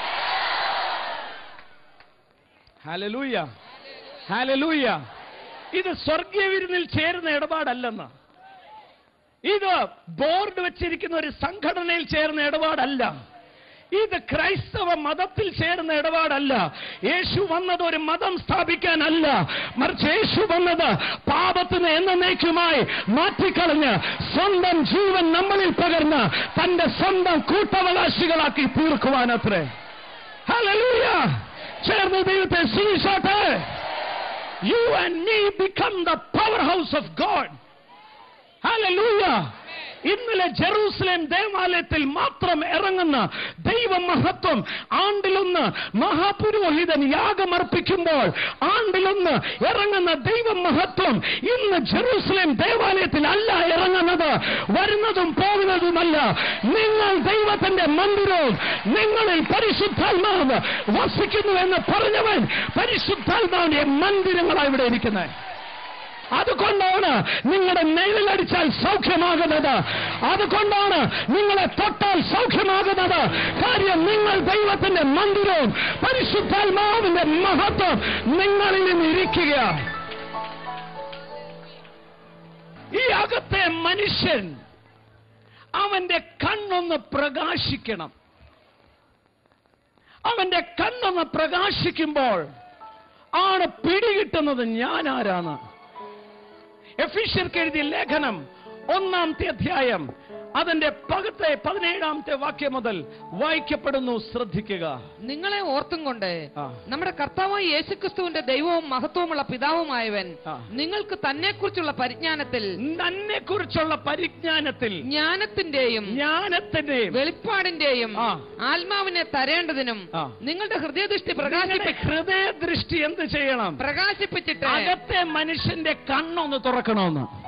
ഹാലലൂയ ഹാലലൂയ ഇത് സ്വർഗീയ വിരുന്നിൽ ചേരുന്ന ഇടപാടല്ലെന്ന്. ഇത് ബോർഡ് വെച്ചിരിക്കുന്ന ഒരു സംഘടനയിൽ ചേർന്ന ഇടപാടല്ല. ഇത് ക്രൈസ്തവ മതത്തിൽ ചേർന്ന ഇടപാടല്ല. യേശു വന്നത് ഒരു മതം സ്ഥാപിക്കാനല്ല. മറിച്ച് യേശു വന്നത് പാപത്തിന് എന്നേക്കുമായി മാറ്റിക്കളഞ്ഞ് സ്വന്തം ജീവൻ നമ്മളിൽ പകർന്ന് തന്റെ സ്വന്തം കൂട്ടവകാശികളാക്കി തീർക്കുവാനത്രേ. ഹലൂയ ചേർന്ന് ദൈവത്തെ സ്വീകരിച്ചാട്ടെ You and me become the powerhouse of God. Hallelujah. ഇന്നലെ ജെറൂസലേം ദേവാലയത്തിൽ മാത്രം ഇറങ്ങുന്ന ദൈവമഹത്വം ആണ്ടിലൊന്ന് മഹാപുരോഹിതൻ യാഗമർപ്പിക്കുമ്പോൾ ആണ്ടിലൊന്ന് ഇറങ്ങുന്ന ദൈവമഹത്വം ഇന്ന് ജെറൂസലേം ദേവാലയത്തിൽ അല്ല ഇറങ്ങുന്നത് വരുന്നതും പോകുന്നതുമല്ല. നിങ്ങൾ ദൈവത്തിന്റെ മന്ദിരവും നിങ്ങളിൽ പരിശുദ്ധാത്മാവ് വസിക്കുന്നു എന്ന് പറഞ്ഞവൻ പരിശുദ്ധാത്മാവിന്റെ മന്ദിരങ്ങളാണ് ഇവിടെ ഇരിക്കുന്നത്. അതുകൊണ്ടാണ് നിങ്ങളുടെ നെയിലടിച്ചാൽ സൗഖ്യമാകുന്നത്. അതുകൊണ്ടാണ് നിങ്ങളെ തൊട്ടാൽ സൗഖ്യമാകുന്നത്. കാര്യം നിങ്ങൾ ദൈവത്തിന്റെ മന്ദിരവും പരിശുദ്ധാത്മാവിന്റെ മഹത്വം നിങ്ങളിൽ നിന്ന് ഇരിക്കുക ഈ അകത്തെ മനുഷ്യൻ അവന്റെ കണ്ണൊന്ന് പ്രകാശിക്കണം. അവന്റെ കണ്ണൊന്ന് പ്രകാശിക്കുമ്പോൾ ആണ് പിടികിട്ടുന്നത് ഞാൻ ആരാണ്? എഫീഷ്യർക്ക് എഴുതിയ ലേഖനം ഒന്നാമത്തെ അധ്യായം അതിന്റെ പകത്തെ പതിനേഴാമത്തെ വാക്യം മുതൽ വായിക്കപ്പെടുന്നു. ശ്രദ്ധിക്കുക. നിങ്ങളെ ഓർത്തും കൊണ്ട് നമ്മുടെ കർത്താവായ യേശുക്രിസ്തുവിന്റെ ദൈവവും മഹത്വമുള്ള പിതാവുമായവൻ നിങ്ങൾക്ക് തന്നെ കുറിച്ചുള്ള പരിജ്ഞാനത്തിൽ തന്നെ കുറിച്ചുള്ള പരിജ്ഞാനത്തിൽ ജ്ഞാനത്തിന്റെയും ജ്ഞാനത്തിന്റെയും വെളിപ്പാടിന്റെയും ആത്മാവിനെ തരേണ്ടതിനും നിങ്ങളുടെ ഹൃദയദൃഷ്ടി പ്രകാശിപ്പി ഹൃദയദൃഷ്ടി എന്ത് ചെയ്യണം? പ്രകാശിപ്പിച്ചിട്ട് അകത്തെ മനുഷ്യന്റെ കണ്ണൊന്ന് തുറക്കണമെന്ന്.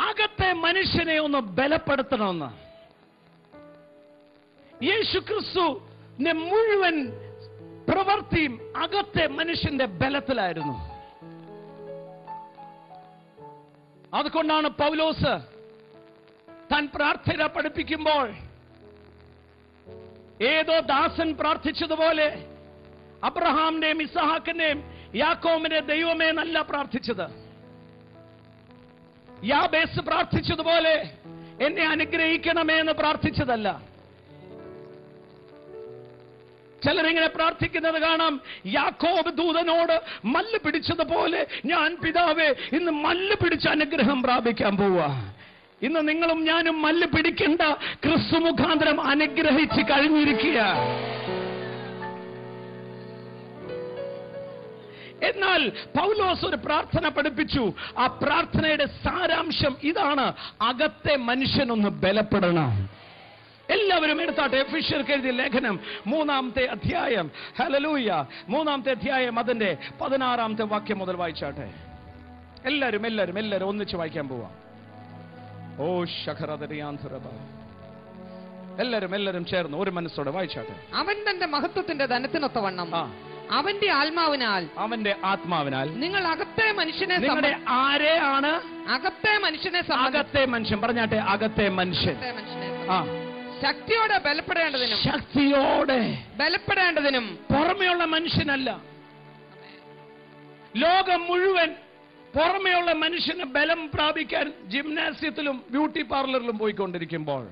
അകത്തെ മനുഷ്യനെ ഒന്ന് ബലപ്പെടുത്തണമെന്ന്. യേശു ക്രിസ്തു മുഴുവൻ പ്രവൃത്തിയും അകത്തെ മനുഷ്യന്റെ ബലത്തിലായിരുന്നു. അതുകൊണ്ടാണ് പൗലോസ് താൻ പ്രാർത്ഥന പഠിപ്പിക്കുമ്പോൾ ഏതോ ദാസൻ പ്രാർത്ഥിച്ചതുപോലെ അബ്രഹാമിന്റെയും ഇസഹാക്കിന്റെയും യാക്കോമിന്റെ ദൈവമേ നല്ല പ്രാർത്ഥിച്ചത്. യാബേസ് പ്രാർത്ഥിച്ചതുപോലെ എന്നെ അനുഗ്രഹിക്കണമേ എന്ന് പ്രാർത്ഥിച്ചതല്ല. ചിലരിങ്ങനെ പ്രാർത്ഥിക്കുന്നത് കാണാം യാക്കോബ് ദൂതനോട് മല്ല് പിടിച്ചതുപോലെ ഞാൻ പിതാവേ ഇന്ന് മല്ല് പിടിച്ച് അനുഗ്രഹം പ്രാപിക്കാൻ പോവാ. ഇന്ന് നിങ്ങളും ഞാനും മല്ല് പിടിക്കേണ്ട ക്രിസ്തു മുഖാന്തരം അനുഗ്രഹിച്ച് കഴിഞ്ഞിരിക്കുക എന്നാൽ പൗലോസ് ഒരു പ്രാർത്ഥന പഠിപ്പിച്ചു. ആ പ്രാർത്ഥനയുടെ സാരാംശം ഇതാണ്. അകത്തെ മനുഷ്യനൊന്ന് ബലപ്പെടണം. എല്ലാവരും എടുത്താട്ടെ എഫിഷ്യർക്ക് എഴുതിയ ലേഖനം മൂന്നാമത്തെ അധ്യായം. ഹലലൂയ മൂന്നാമത്തെ അധ്യായം അതിന്റെ പതിനാറാമത്തെ വാക്യം മുതൽ വായിച്ചാട്ടെ. എല്ലാവരും എല്ലാവരും എല്ലാവരും ഒന്നിച്ച് വായിക്കാൻ പോവാം. ഓ ശഖറദരിയാന്ധുരബ എല്ലാവരും എല്ലാവരും ചേർന്ന് ഒരു മനസ്സോടെ വായിച്ചാട്ടെ. അവൻ തന്റെ മഹത്വത്തിന്റെ ധനത്തിനൊത്തവണ്ണം അവന്റെ ആത്മാവിനാൽ. അവന്റെ ആത്മാവിനാൽ. നിങ്ങൾ അകത്തെ മനുഷ്യനെ നിങ്ങളുടെ ആരെയാണ് അകത്തെ മനുഷ്യനെ അകത്തെ മനുഷ്യൻ. പറഞ്ഞാട്ടെ അകത്തെ മനുഷ്യൻ. ആ. ശക്തിയോടെ ബലപ്പെടേണ്ടതിനും. ശക്തിയോടെ. ബലപ്പെടേണ്ടതിനും. പുറമെയുള്ള മനുഷ്യനല്ല. ലോകം മുഴുവൻ പുറമെയുള്ള മനുഷ്യന് ബലം പ്രാപിക്കാൻ ജിംനാസ്യത്തിലും ബ്യൂട്ടി പാർലറിലും പോയിക്കൊണ്ടിരിക്കുമ്പോൾ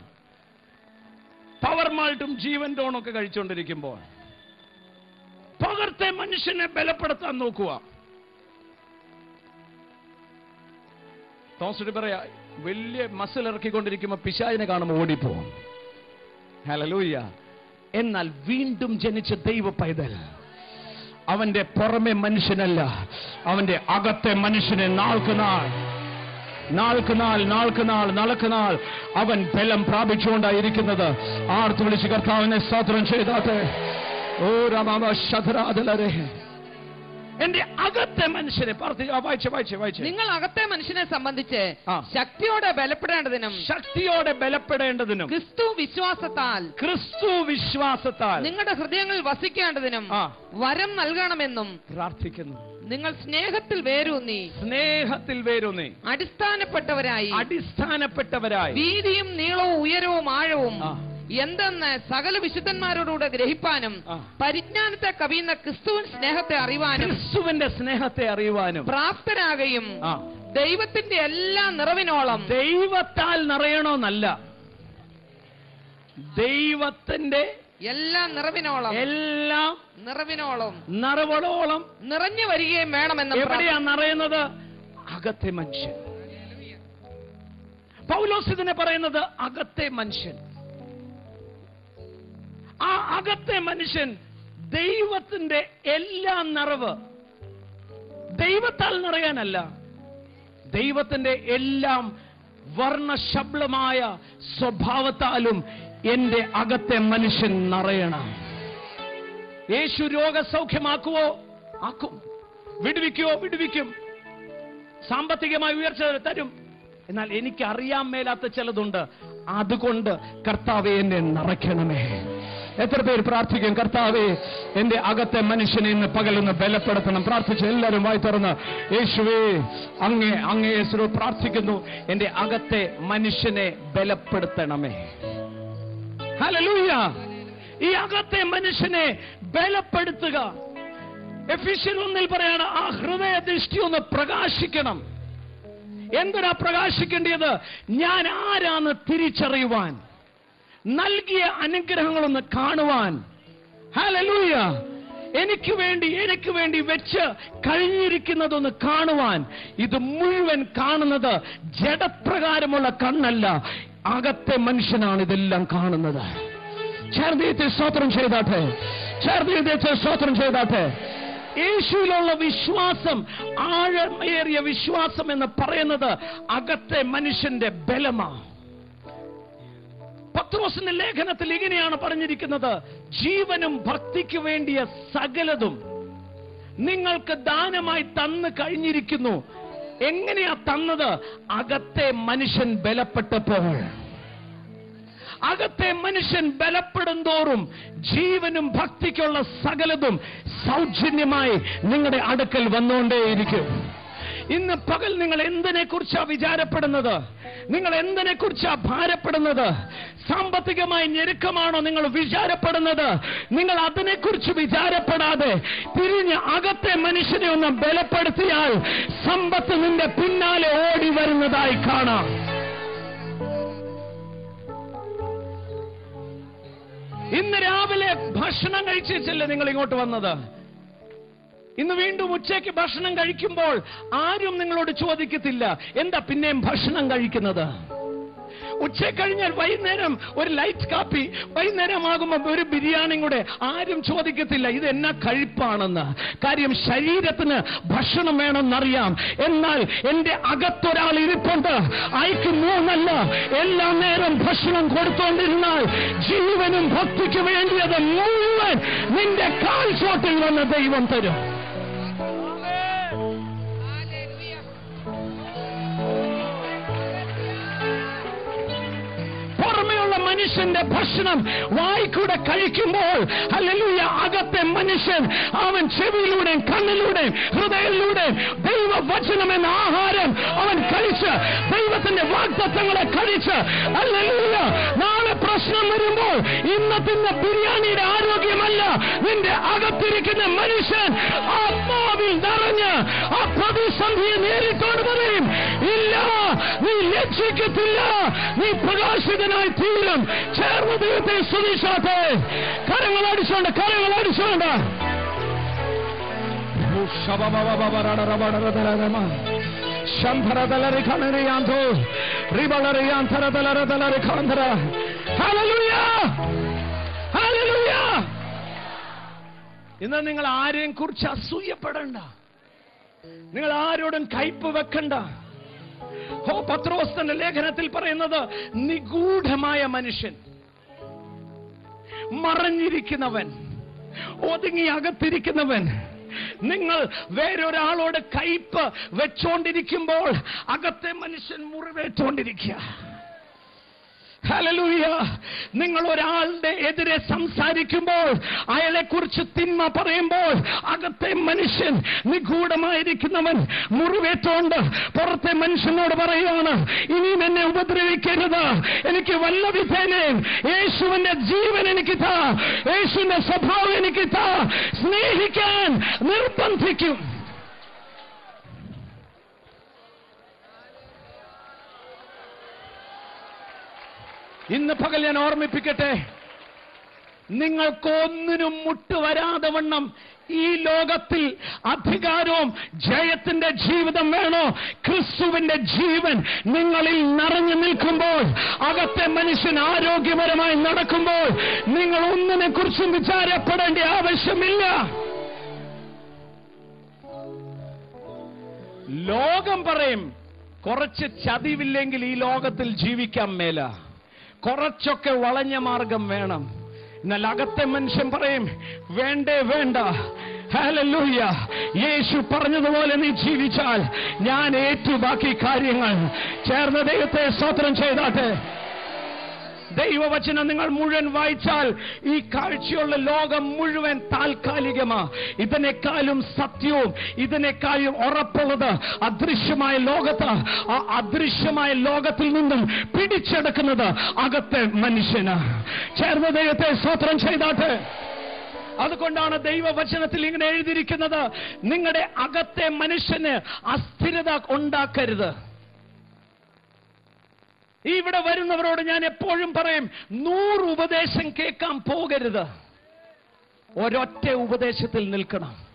പവർ മാൾട്ടും ജീവൻ ടോണൊക്കെ കഴിച്ചുകൊണ്ടിരിക്കുമ്പോൾ പകർത്തെ മനുഷ്യനെ ബലപ്പെടുത്താൻ നോക്കുക. തോമസ് പറയാ വലിയ മസിൽ ഇറക്കിക്കൊണ്ടിരിക്കുമ്പോൾ പിശാചിനെ കാണുമ്പോൾ ഓടിപ്പോവും. ഹലലൂയ്യ എന്നാൽ വീണ്ടും ജനിച്ച ദൈവ പൈതൽ അവന്റെ പുറമെ മനുഷ്യനല്ല. അവന്റെ അകത്തെ മനുഷ്യനെ നാൾക്ക് നാൾ നാൾക്ക് നാൾ നാൾക്ക് നാൾ നാൾക്ക് നാൾ അവൻ ബലം പ്രാപിച്ചുകൊണ്ടായിരിക്കുന്നത്. ആർത്ത് വിളിച്ച് കർത്താവിനെ സ്തോത്രം ചെയ്താട്ടെ. ഓ ശതരാതലരെ എന്റെ അകത്തെ മനുഷ്യനെ വായിച്ച് വായിച്ച് വായിച്ചേ. നിങ്ങൾ അകത്തെ മനുഷ്യനെ സംബന്ധിച്ച്. ശക്തിയോടെ ബലപ്പെടേണ്ടതിനും ശക്തിയോടെ ബലപ്പെടേണ്ടതിനും. ക്രിസ്തു വിശ്വാസത്താൽ ക്രിസ്തു വിശ്വാസത്താൽ. നിങ്ങളുടെ ഹൃദയങ്ങളിൽ വസിക്കേണ്ടതിനും. വരം നൽകണമെന്നും പ്രാർത്ഥിക്കുന്നു. നിങ്ങൾ സ്നേഹത്തിൽ വേരൂന്നി. സ്നേഹത്തിൽ വേരൂന്നി. അടിസ്ഥാനപ്പെട്ടവരായി. അടിസ്ഥാനപ്പെട്ടവരായി. വീതിയും നീളവും ഉയരവും ആഴവും. എന്തെന്ന് സകല വിശുദ്ധന്മാരോടുകൂടെ ഗ്രഹിപ്പാനും പരിജ്ഞാനത്തെ കവിയുന്ന ക്രിസ്തുവിൻ സ്നേഹത്തെ അറിവാനും ക്രിസ്തുവിന്റെ സ്നേഹത്തെ അറിയുവാനും. പ്രാപ്തരാകയും ദൈവത്തിന്റെ എല്ലാ നിറവിനോളം ദൈവത്താൽ നിറയണമെന്നല്ല ദൈവത്തിന്റെ എല്ലാ നിറവിനോളം എല്ലാ നിറവിനോളം നിറവളോളം നിറഞ്ഞു വരികയും വേണമെന്ന് എവിടെയാ നിറയുന്നത്? അകത്തെ മനുഷ്യൻ. പൗലോസ് ഇതിനെ പറയുന്നത് അകത്തെ മനുഷ്യൻ. ആ അകത്തെ മനുഷ്യൻ ദൈവത്തിന്റെ എല്ലാ നിറവ് ദൈവത്താൽ നിറയാനല്ല. ദൈവത്തിന്റെ എല്ലാം വർണശബ്ദമായ സ്വഭാവത്താലും എന്റെ അകത്തെ മനുഷ്യൻ നിറയണം. യേശു രോഗസൗഖ്യമാക്കുവോ? ആക്കും. വിടുവിക്കുവോ? വിടുവിക്കും. സാമ്പത്തികമായി ഉയർച്ച തരും. എന്നാൽ എനിക്ക് അറിയാൻ മേലാത്ത ചിലതുണ്ട്. അതുകൊണ്ട് കർത്താവെ എന്നെ നിറയ്ക്കണമേ. എത്ര പേര് പ്രാർത്ഥിക്കും? കർത്താവെ എന്റെ അകത്തെ മനുഷ്യനെ ഇന്ന് പകലൊന്ന് ബലപ്പെടുത്തണം. പ്രാർത്ഥിച്ച് എല്ലാവരും വായി തുറന്ന്. യേശുവേ അങ്ങേ അങ്ങേ യേശു പ്രാർത്ഥിക്കുന്നു. എന്റെ അകത്തെ മനുഷ്യനെ ബലപ്പെടുത്തണമേ. ഹല്ലേലൂയ. ഈ അകത്തെ മനുഷ്യനെ ബലപ്പെടുത്തുക. എഫിഷ്യൻ ഒന്നിൽ പറയാണ് ആ ഹൃദയ ദൃഷ്ടി ഒന്ന് പ്രകാശിക്കണം. എന്തിനാ പ്രകാശിക്കേണ്ടത്? ഞാൻ ആരാന്ന് തിരിച്ചറിയുവാൻ. നൽകിയ അനുഗ്രഹങ്ങളൊന്ന് കാണുവാൻ. ഹലൂയ എനിക്ക് വേണ്ടി എനിക്ക് വേണ്ടി വെച്ച് കഴിഞ്ഞിരിക്കുന്നതൊന്ന് കാണുവാൻ. ഇത് മുഴുവൻ കാണുന്നത് ജഡപ്രകാരമുള്ള കണ്ണല്ല. അകത്തെ മനുഷ്യനാണ് ഇതെല്ലാം കാണുന്നത്. ചേർന്നീത്തെ സ്തോത്രം ചെയ്താട്ടെ. ചേർന്നീത്തെ സ്തോത്രം ചെയ്താട്ടെ. യേശുവിലുള്ള വിശ്വാസം ആഴമേറിയ വിശ്വാസം എന്ന് പറയുന്നത് അകത്തെ മനുഷ്യന്റെ ബലമാണ് പത്രോസിന്റെ ലേഖനത്തിൽ ഇങ്ങനെയാണ് പറഞ്ഞിരിക്കുന്നത്. ജീവനും ഭക്തിക്ക് വേണ്ടിയ സകലതും നിങ്ങൾക്ക് ദാനമായി തന്നു കഴിഞ്ഞിരിക്കുന്നു. എങ്ങനെയാ തന്നത്? അകത്തെ മനുഷ്യൻ ബലപ്പെട്ടപ്പോൾ. അകത്തെ മനുഷ്യൻ ബലപ്പെടും തോറും ജീവനും ഭക്തിക്കുള്ള സകലതും സൗജന്യമായി നിങ്ങളുടെ അടുക്കൽ വന്നുകൊണ്ടേയിരിക്കും. ഇന്ന് പകൽ നിങ്ങൾ എന്തിനെ കുറിച്ചാ വിചാരപ്പെടുന്നത്? നിങ്ങൾ എന്തിനെ കുറിച്ചാ ഭാരപ്പെടുന്നത്? സാമ്പത്തികമായി ഞെരുക്കമാണോ നിങ്ങൾ വിചാരപ്പെടുന്നത്? നിങ്ങൾ അതിനെക്കുറിച്ച് വിചാരപ്പെടാതെ തിരിഞ്ഞ് അകത്തെ മനുഷ്യനെ ഒന്ന് ബലപ്പെടുത്തിയാൽ സമ്പത്ത് നിന്റെ പിന്നാലെ ഓടി വരുന്നതായി കാണാം. ഇന്ന് രാവിലെ ഭക്ഷണം കഴിച്ചല്ലേ നിങ്ങൾ ഇങ്ങോട്ട് വന്നത്? ഇന്ന് വീണ്ടും ഉച്ചയ്ക്ക് ഭക്ഷണം കഴിക്കുമ്പോൾ ആരും നിങ്ങളോട് ചോദിക്കത്തില്ല. എന്താ പിന്നെയും ഭക്ഷണം കഴിക്കുന്നത്? ഉച്ച കഴിഞ്ഞാൽ വൈകുന്നേരം ഒരു ലൈറ്റ് കാപ്പി വൈകുന്നേരമാകുമ്പോൾ ഒരു ബിരിയാണിയും കൂടെ ആരും ചോദിക്കത്തില്ല. ഇത് എന്നാ കഴിപ്പാണെന്ന്. കാര്യം ശരീരത്തിന് ഭക്ഷണം വേണമെന്നറിയാം. എന്നാൽ എന്റെ അകത്തൊരാൾ ഇരിപ്പുണ്ട്. അയക്ക് മൂന്നല്ല എല്ലാ നേരം ഭക്ഷണം കൊടുത്തോണ്ടിരുന്നാൽ ജീവനും ഭക്തിക്ക് വേണ്ടിയത് മുഴുവൻ നിന്റെ കാൽ ചോട്ടിൽ വന്ന് ദൈവം തരും. മനുഷ്യന്റെ ഭക്ഷണം വായിക്കൂടെ കഴിക്കുമ്പോൾ അല്ലെങ്കിൽ അകത്തെ മനുഷ്യൻ അവൻ ചെവിയിലൂടെയും കണ്ണിലൂടെയും ഹൃദയത്തിലൂടെയും ദൈവവചനം എന്ന ആഹാരം അവൻ കഴിച്ച് ദൈവത്തിന്റെ വാഗ്ദത്തങ്ങളെ കഴിച്ച് അല്ലെങ്കിൽ നാളെ പ്രശ്നം വരുമ്പോൾ ഇന്നത്തിന്റെ ബിരിയാണിയുടെ ആരോഗ്യമല്ല. നിന്റെ അകത്തിരിക്കുന്ന മനുഷ്യൻ ആത്മാവിൽ നിറഞ്ഞ് ആ പ്രതിസന്ധിയെ നേരിട്ടോട് പറയും ഇല്ല. നീ ലക്ഷിക്കത്തില്ല നീ പ്രകാശിതനായി തീരും. ചേർന്ന് ദൈവത്തെ സ്തുതിച്ചാട്ടെ കരങ്ങൾ അടിച്ചോണ്ട് കരങ്ങൾ അടിച്ചോണ്ട് ഇന്ന് നിങ്ങൾ ആരെയും കുറിച്ച് അസൂയപ്പെടണ്ട നിങ്ങൾ ആരോടും കയ്പ് വെക്കണ്ട ഓ പത്രോസ്തന്റെ ലേഖനത്തിൽ പറയുന്നത് നിഗൂഢമായ മനുഷ്യൻ. മറഞ്ഞിരിക്കുന്നവൻ ഒതുങ്ങി അകത്തിരിക്കുന്നവൻ. നിങ്ങൾ വേറൊരാളോട് കയ്പ് വെച്ചോണ്ടിരിക്കുമ്പോൾ അകത്തെ മനുഷ്യൻ മുറിവേറ്റോണ്ടിരിക്കുക. ഹലലൂയ നിങ്ങൾ ഒരാളുടെ എതിരെ സംസാരിക്കുമ്പോൾ അയാളെ കുറിച്ച് തിന്മ പറയുമ്പോൾ അകത്തെ മനുഷ്യൻ നിഗൂഢമായിരിക്കുന്നവൻ മുറിവേറ്റോണ്ട് പുറത്തെ മനുഷ്യനോട് പറയുകയാണ് ഇനിയും എന്നെ ഉപദ്രവിക്കരുത്. എനിക്ക് വല്ല വിധേനയും യേശുവിന്റെ ജീവൻ എനിക്ക് താ. യേശുവിന്റെ സ്വഭാവം എനിക്ക് താ. സ്നേഹിക്കാൻ നിർബന്ധിക്കും. ഇന്ന് പകൽ ഞാൻ ഓർമ്മിപ്പിക്കട്ടെ. നിങ്ങൾക്കൊന്നിനും മുട്ടുവരാതെ വണ്ണം ഈ ലോകത്തിൽ അധികാരവും ജയത്തിന്റെ ജീവിതം വേണോ? ക്രിസ്തുവിന്റെ ജീവൻ നിങ്ങളിൽ നിറഞ്ഞു നിൽക്കുമ്പോൾ അകത്തെ മനുഷ്യൻ ആരോഗ്യപരമായി നടക്കുമ്പോൾ നിങ്ങൾ ഒന്നിനെ കുറിച്ചും വിചാരപ്പെടേണ്ട ആവശ്യമില്ല. ലോകം പറയും കുറച്ച് ചതിവില്ലെങ്കിൽ ഈ ലോകത്തിൽ ജീവിക്കാൻ മേല. കുറച്ചൊക്കെ വളഞ്ഞ മാർഗം വേണം. എന്നാൽ അകത്തെ മനുഷ്യൻ പറയും വേണ്ടേ വേണ്ട. ഹല്ലേലൂയ. യേശു പറഞ്ഞതുപോലെ നീ ജീവിച്ചാൽ ഞാൻ ഏറ്റു ബാക്കി കാര്യങ്ങൾ. ചേർന്ന ദൈവത്തെ സ്തോത്രം ചെയ്താട്ടെ. ദൈവവചനം നിങ്ങൾ മുഴുവൻ വായിച്ചാൽ ഈ കാഴ്ചയുള്ള ലോകം മുഴുവൻ താൽക്കാലികമാ. ഇതിനേക്കാളും സത്യവും ഇതിനേക്കാളും ഉറപ്പുള്ളത് അദൃശ്യമായ ലോകത്ത്. ആ അദൃശ്യമായ ലോകത്തിൽ നിന്നും പിടിച്ചെടുക്കുന്നത് അകത്തെ മനുഷ്യന്. ചേർന്ന ദൈവത്തെ സ്വത്രം ചെയ്താട്ട്. അതുകൊണ്ടാണ് ദൈവവചനത്തിൽ ഇങ്ങനെ എഴുതിയിരിക്കുന്നത് നിങ്ങളുടെ അകത്തെ മനുഷ്യന് അസ്ഥിരത ഉണ്ടാക്കരുത്. ഇവിടെ വരുന്നവരോട് ഞാൻ എപ്പോഴും പറയും നൂറ് ഉപദേശം കേൾക്കാൻ പോകരുത്. ഒരൊറ്റ ഉപദേശത്തിൽ നിൽക്കണം.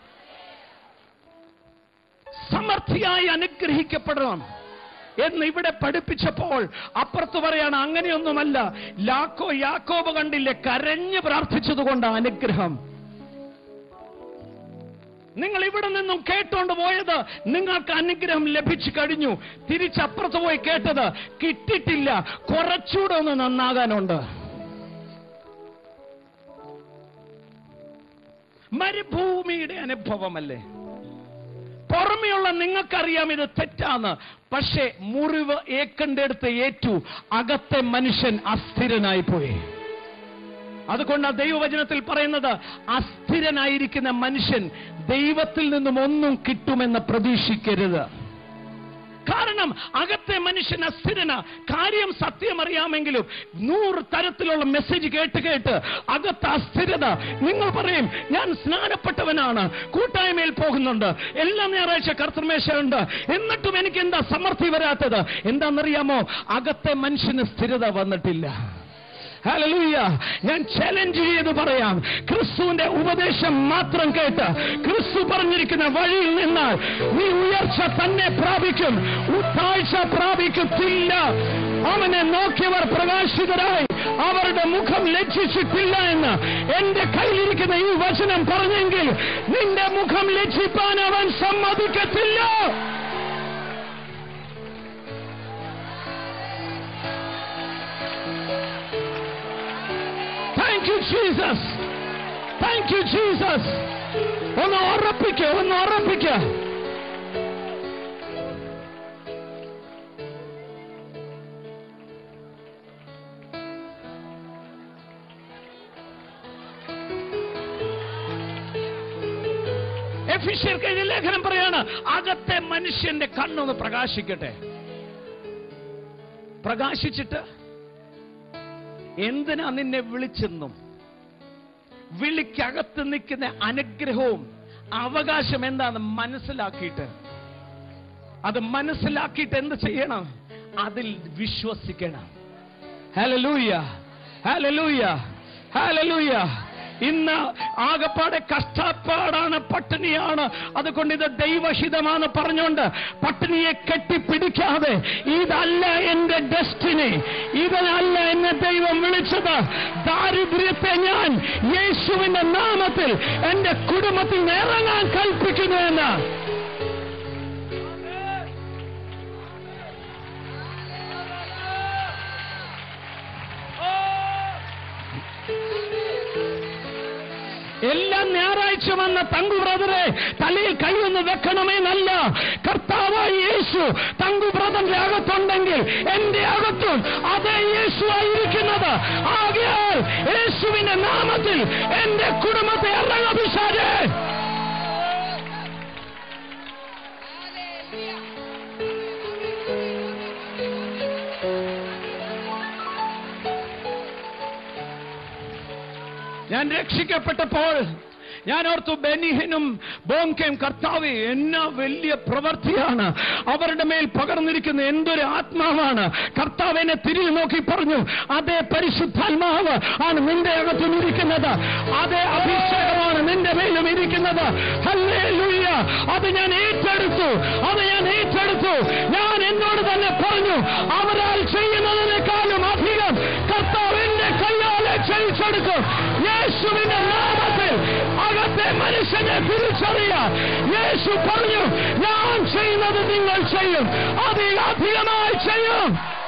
സമർത്ഥിയായി അനുഗ്രഹിക്കപ്പെടണം. എന്ന് ഇവിടെ പഠിപ്പിച്ചപ്പോൾ അപ്പുറത്ത് പറയാണ് അങ്ങനെയൊന്നുമല്ല. ലാക്കോ യാക്കോബ് കണ്ടില്ലേ കരഞ്ഞ് പ്രാർത്ഥിച്ചതുകൊണ്ട് അനുഗ്രഹം. നിങ്ങൾ ഇവിടെ നിന്നും കേട്ടോണ്ട് പോയത് നിങ്ങൾക്ക് അനുഗ്രഹം ലഭിച്ചു കഴിഞ്ഞു. തിരിച്ചപ്പുറത്ത് പോയി കേട്ടത് കിട്ടിയിട്ടില്ല. കുറച്ചുകൂടെ ഒന്ന് നന്നാകാനുണ്ട്. മരുഭൂമിയുടെ അനുഭവമല്ലേ? പുറമെയുള്ള നിങ്ങൾക്കറിയാം ഇത് തെറ്റാന്ന്. പക്ഷേ മുറിവ് ഏക്കണ്ടെടുത്ത് ഏറ്റു. അകത്തെ മനുഷ്യൻ അസ്ഥിരനായി പോയി. അതുകൊണ്ട് ആ ദൈവവചനത്തിൽ പറയുന്നത് അസ്ഥിരനായിരിക്കുന്ന മനുഷ്യൻ ദൈവത്തിൽ നിന്നും ഒന്നും കിട്ടുമെന്ന് പ്രതീക്ഷിക്കരുത്. കാരണം അകത്തെ മനുഷ്യൻ അസ്ഥിരന. കാര്യം സത്യം അറിയാമെങ്കിലും നൂറ് തരത്തിലുള്ള മെസ്സേജ് കേട്ട് കേട്ട് അകത്ത് അസ്ഥിരത. നിങ്ങൾ പറയും ഞാൻ സ്നാനപ്പെട്ടവനാണ് കൂട്ടായ്മയിൽ പോകുന്നുണ്ട് എല്ലാ ഞായറാഴ്ച കർത്തമേശയുണ്ട് എന്നിട്ടും എനിക്ക് എന്താ സമൃദ്ധി വരാത്തത്? എന്താണെന്നറിയാമോ? അകത്തെ മനുഷ്യന് സ്ഥിരത വന്നിട്ടില്ല. ഹല്ലേലൂയ ഞാൻ ചലഞ്ച് ചെയ്ത് പറയാം. ക്രിസ്തുവിന്റെ ഉപദേശം മാത്രം കേട്ട് ക്രിസ്തു പറഞ്ഞിരിക്കുന്ന വഴിയിൽ നിന്നാൽ നീ ഉയർച്ച തന്നെ പ്രാപിക്കും. ഉത്താഴ്ച പ്രാപിക്കത്തില്ല. അവനെ നോക്കിയവർ പ്രകാശിതരായി. അവരുടെ മുഖം ലജ്ജിച്ചിട്ടില്ല എന്ന് എന്റെ കയ്യിലിരിക്കുന്ന ഈ വചനം പറഞ്ഞെങ്കിൽ നിന്റെ മുഖം ലജ്ജിപ്പാൻ അവൻ സമ്മതിക്കത്തില്ല. Thank you Jesus thank you Jesus ഒന്ന് ഉറപ്പിക്ക ഒന്ന് ഉറപ്പിക്ക. എഫിഷ്യർക്ക് എഴുതിയ ലേഖനം പറയാണ് അകത്തെ മനുഷ്യന്റെ കണ്ണൊന്ന് പ്രകാശിക്കട്ടെ. പ്രകാശിച്ചിട്ട് എന്തിനാ നിന്നെ വിളിച്ചെന്നും? വിളിക്കകത്ത് നിൽക്കുന്ന അനുഗ്രഹവും അവകാശം എന്താന്ന് മനസ്സിലാക്കിയിട്ട്. അത് മനസ്സിലാക്കിയിട്ട് എന്ത് ചെയ്യണം? അതിൽ വിശ്വസിക്കണം. ഹലലൂയ ഹലലൂയ ഹലലൂയ ഇന്ന് ആകപ്പാടെ കഷ്ടപ്പാടാണ് പട്ടിണിയാണ്. അതുകൊണ്ട് ഇത് ദൈവഹിതമാണ് പറഞ്ഞുകൊണ്ട് പട്ടിണിയെ കെട്ടിപ്പിടിക്കാതെ ഇതല്ല എന്റെ ഡെസ്റ്റിനി ഇതിനല്ല എന്നെ ദൈവം വിളിച്ചത്. ദാരിദ്ര്യത്തെ ഞാൻ യേശുവിന്റെ നാമത്തിൽ എന്റെ കുടുംബത്തിൽ ഇറങ്ങാൻ കൽപ്പിക്കുന്നു എന്ന്. വന്ന തങ്കു ബ്രദറെ തലയിൽ കൈയൊന്ന് വെക്കണമെന്നല്ല കർത്താവായി യേശു തങ്കു ബ്രദറിന്റെ അകത്തുണ്ടെങ്കിൽ എന്റെ അകത്തും അതേ യേശു ആയിരിക്കുന്നത് ആകയാൽ യേശുവിന്റെ നാമത്തിൽ എന്റെ കുടുംബത്തെ ഇറങ്ങപിശാരെ ഞാൻ രക്ഷിക്കപ്പെട്ടപ്പോൾ ഞാൻ ഓർത്തു ബെനിഹിനും ബോങ്കയും കർത്താവ് എന്നാ വലിയ പ്രവൃത്തിയാണ്. അവരുടെ മേൽ പകർന്നിരിക്കുന്ന എന്തൊരു ആത്മാവാണ്. കർത്താവ് എന്നെ തിരിഞ്ഞു നോക്കി പറഞ്ഞു അതേ പരിശുദ്ധാത്മാവ് ആണ് നിന്റെ അകത്തും ഇരിക്കുന്നത് അതേ അഭിഷേകമാണ് നിന്റെ മേലും ഇരിക്കുന്നത്. അത് ഞാൻ ഏറ്റെടുത്തു. അത് ഞാൻ ഏറ്റെടുത്തു. ഞാൻ എന്നോട് തന്നെ പറഞ്ഞു അവരാൽ ചെയ്യുന്നതിനേക്കാളും അധികം കർത്താവ് എന്റെ കയ്യാലെ ചെയ്യിച്ചെടുക്കും യേശുവിന്റെ നാമത്തിൽ അകത്തെ മനുഷ്യനെ തിരിച്ചറിയ. യേശു പറഞ്ഞു ഞാൻ ചെയ്യുന്നത് നിങ്ങൾ ചെയ്യും. അതിലധികമായി ചെയ്യും.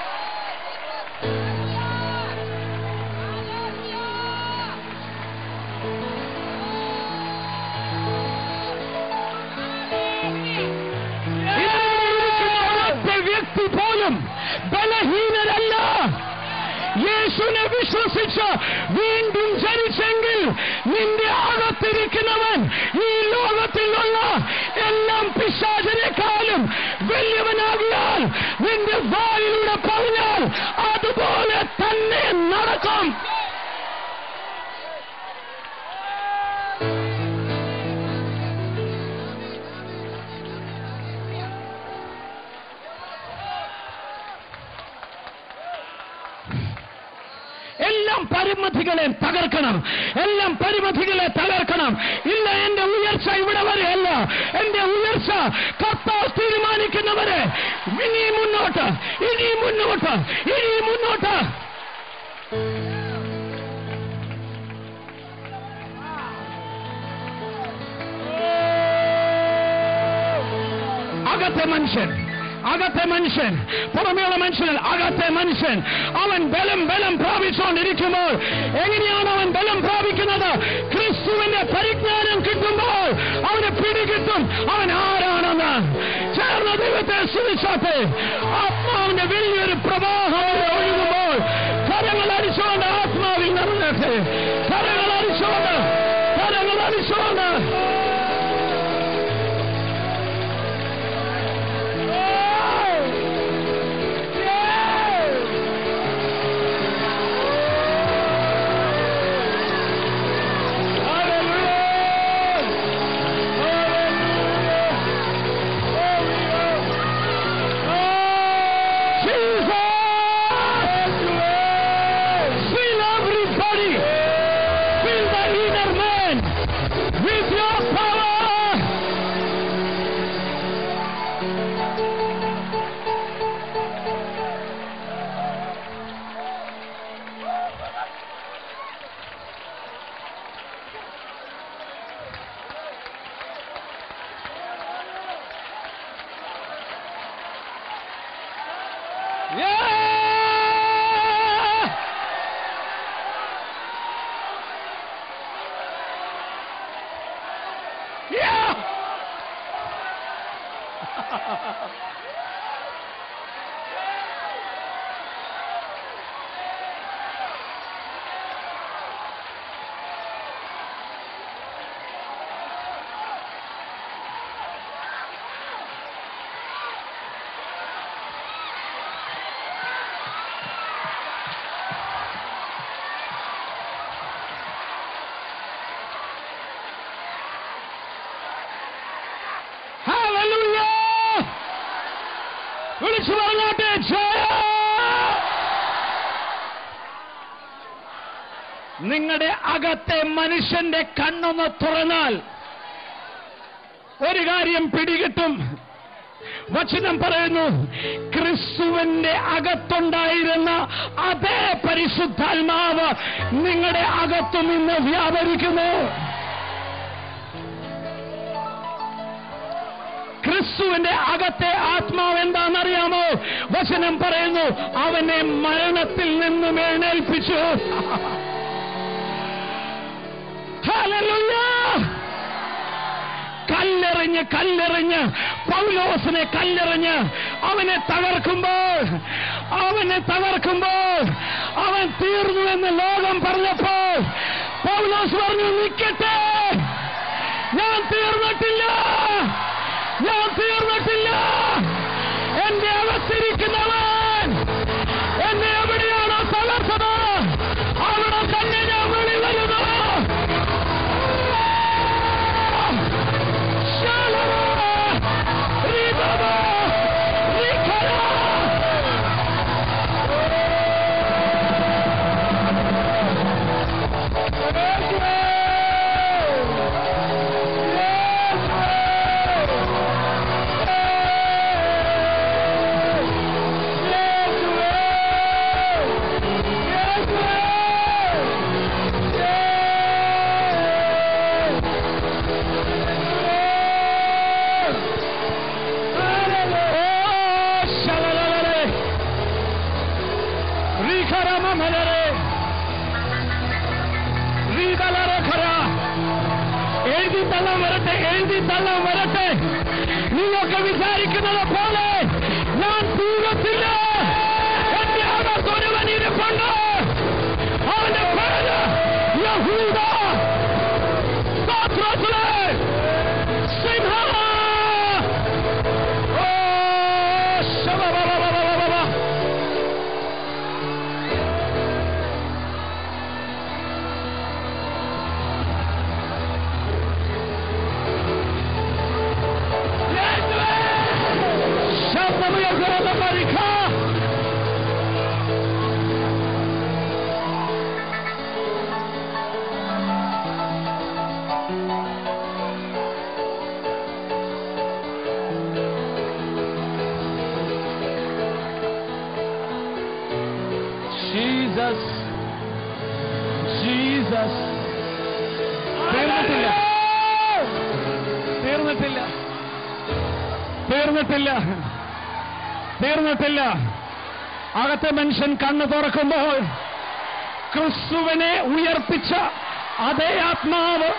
യേശുവിനെ വിശ്വസിച്ച് വീണ്ടും ജനിച്ചെങ്കിൽ നിന്റെ അകത്തിരിക്കുന്നവൻ ഈ ലോകത്തിലുള്ള എല്ലാം പിശാചിനെക്കാളും വലിയവനാകിയാൽ നിന്റെ വായിലൂടെ പറഞ്ഞാൽ അതുപോലെ തന്നെ നടക്കും. എല്ലാം പരിമിതികളെ തകർക്കണം. എല്ലാം പരിമിതികളെ തകർക്കണം. ഇല്ല എന്റെ ഉയർച്ച ഇവിടെ വരെയല്ല. എന്റെ ഉയർച്ച കർത്താവ് തീരുമാനിക്കുന്നവരെ ഇനി മുന്നോട്ട് ഇനി മുന്നോട്ട് ഇനി മുന്നോട്ട്. അകത്തെ മനുഷ്യൻ അകത്തെ മനുഷ്യൻ പുറമെയുള്ള മനുഷ്യൻ അകത്തെ മനുഷ്യൻ. അവൻ ബലം ബലം പ്രാപിച്ചുകൊണ്ടിരിക്കുമ്പോൾ എങ്ങനെയാണ് അവൻ ബലം പ്രാപിക്കുന്നത്? ക്രിസ്തുവിന്റെ പരിജ്ഞാനം കിട്ടുമ്പോൾ അവന് പിടികിട്ടും അവൻ ആരാണെന്ന്? ചേർന്ന ദൈവത്തെ സ്തുതിച്ചാട്ടെ. ആത്മാവിന്റെ വലിയൊരു പ്രവാഹം അകത്തെ മനുഷ്യന്റെ കണ്ണൊന്ന് തുറന്നാൽ ഒരു കാര്യം പിടികിട്ടും. വചനം പറയുന്നു ക്രിസ്തുവിന്റെ അകത്തുണ്ടായിരുന്ന അതേ പരിശുദ്ധാത്മാവ് നിങ്ങളുടെ അകത്തു നിന്ന് വ്യാപരിക്കുന്നു. ക്രിസ്തുവിന്റെ അകത്തെ ആത്മാവ് എന്താണെന്നറിയാമോ? വചനം പറയുന്നു അവനെ മരണത്തിൽ നിന്നും എഴുന്നേൽപ്പിച്ചു. കല്ലെറിഞ്ഞ് കല്ലെറിഞ്ഞ്. പൗലോസിനെ കല്ലെറിഞ്ഞ്. അവനെ തകർക്കുമ്പോൾ അവനെ തകർക്കുമ്പോൾ അവൻ തീർന്നു എന്ന് ലോകം പറഞ്ഞപ്പോൾ പൗലോസ് പറഞ്ഞു നിൽക്കട്ടെ ഞാൻ തീർന്നിട്ടില്ല. ഞാൻ തീർന്നിട്ടില്ല. എന്റെ അകത്തിരിക്കുന്നവൻ തീർന്നിട്ടില്ല അകത്തെ മനുഷ്യൻ കണ്ണു തുറക്കുമ്പോൾ ക്രിസ്തുവിനെ ഉയർപ്പിച്ച അതേ ആത്മാവ്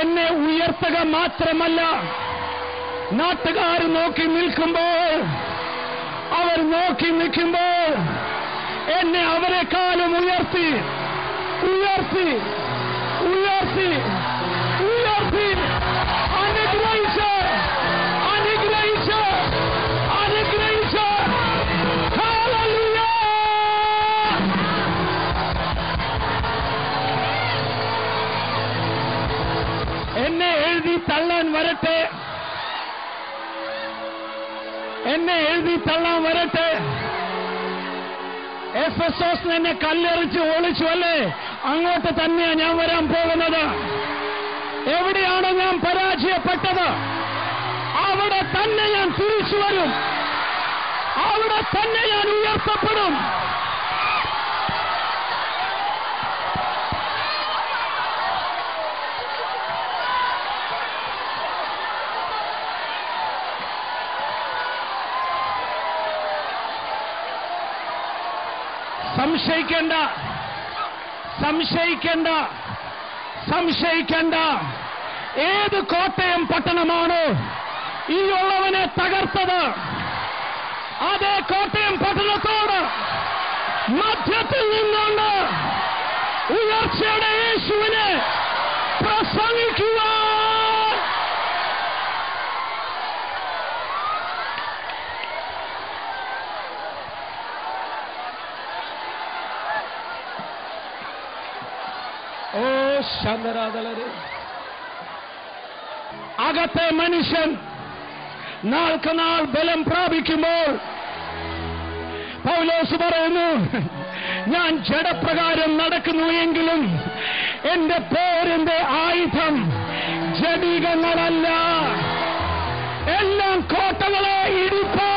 എന്നെ ഉയർത്തുക മാത്രമല്ല നാട്ടുകാർ നോക്കി നിൽക്കുമ്പോൾ അവർ നോക്കി നിൽക്കുമ്പോൾ എന്നെ അവരെക്കാളും ഉയർത്തി ഉയർത്തി ഉയർത്തി. തള്ളാൻ വരട്ടെ. എന്നെ എഴുതി തള്ളാൻ വരട്ടെ. എഫ് എസ് ഓസ് എന്നെ കല്ലെറിച്ച് ഒളിച്ചു അല്ലേ? അങ്ങോട്ട് തന്നെയാണ് ഞാൻ വരാൻ പോകുന്നത്. എവിടെയാണ് ഞാൻ പരാജയപ്പെട്ടത്? അവിടെ തന്നെ ഞാൻ തിരിച്ചു വരും. അവിടെ തന്നെ ഞാൻ ഉയർത്തപ്പെടും. സംശയിക്കേണ്ട. സംശയിക്കേണ്ട. സംശയിക്കേണ്ട. ഏത് കോട്ടയം പട്ടണമാണ് ഈ ഉള്ളവനെ തകർത്തത്? അതേ കോട്ടയം പട്ടണത്തോട് മധ്യത്തിൽ നിന്നുകൊണ്ട് ഉയർച്ചയുടെ യേശുവിനെ പ്രസംഗിക്കുവാൻ അകത്തെ മനുഷ്യൻ നാൾക്ക് നാൾ ബലം പ്രാപിക്കുമ്പോൾ പൗലോസ് പറയുന്നു ഞാൻ ജഡപ്രകാരം നടക്കുന്നു എങ്കിലും എന്റെ പേരിന്റെ ആയുധം ജടികങ്ങളല്ല എല്ലാം കോട്ടകളെ ഇടിപ്പാൻ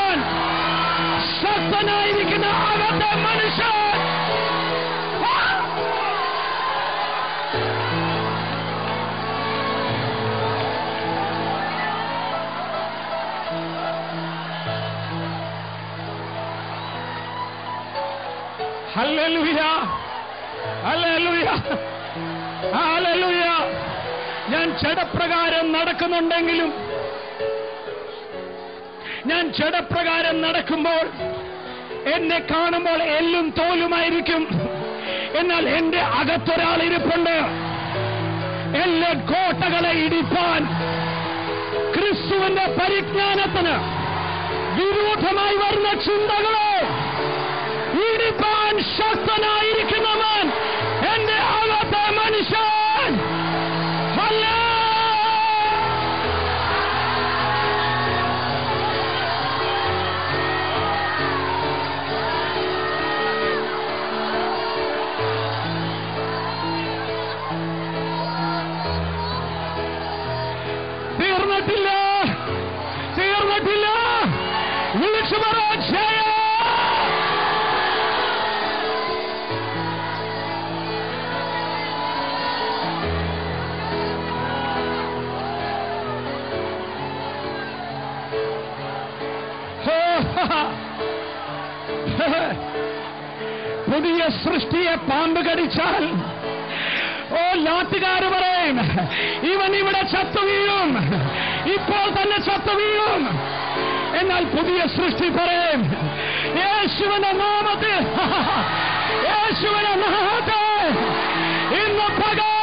ഞാൻ ചടപ്രകാരം നടക്കുന്നുണ്ടെങ്കിലും ഞാൻ ചടപ്രകാരം നടക്കുമ്പോൾ എന്നെ കാണുമ്പോൾ എല്ലും തോലുമായിരിക്കും. എന്നാൽ എന്റെ അകത്തൊരാൾ ഇരിപ്പുണ്ട്. എല്ലാ കോട്ടകളെ ഇടിപ്പാൻ ക്രിസ്തുവിന്റെ പരിജ്ഞാനത്തിന് വിരോധമായി വരുന്ന ചിന്തകളെ ഇടിപ്പാൻ ശക്തനായിരിക്കുന്നവൻ എന്റെ സൃഷ്ടിയെ പാമ്പ് കടിച്ചാൽ. ഓ നാട്ടുകാർ പറയും ഇവൻ ഇവിടെ ചത്തു വീഴും. ഇപ്പോൾ തന്നെ ചത്തു വീഴും. എന്നാൽ പുതിയ സൃഷ്ടി പറയും യേശുവിന്റെ നാമത്തിൽ യേശുവിന്റെ നാമത്തെ ഇന്ന് പകൽ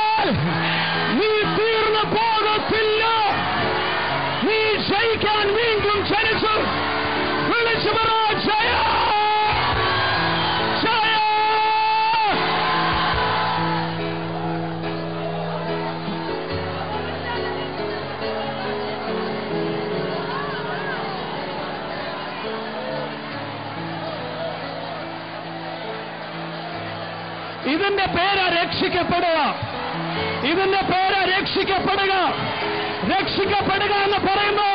ഇതിന്റെ പേര് രക്ഷിക്കപ്പെടുക. ഇതിന്റെ പേര് രക്ഷിക്കപ്പെടുക. രക്ഷിക്കപ്പെടുക എന്ന് പറയുമ്പോൾ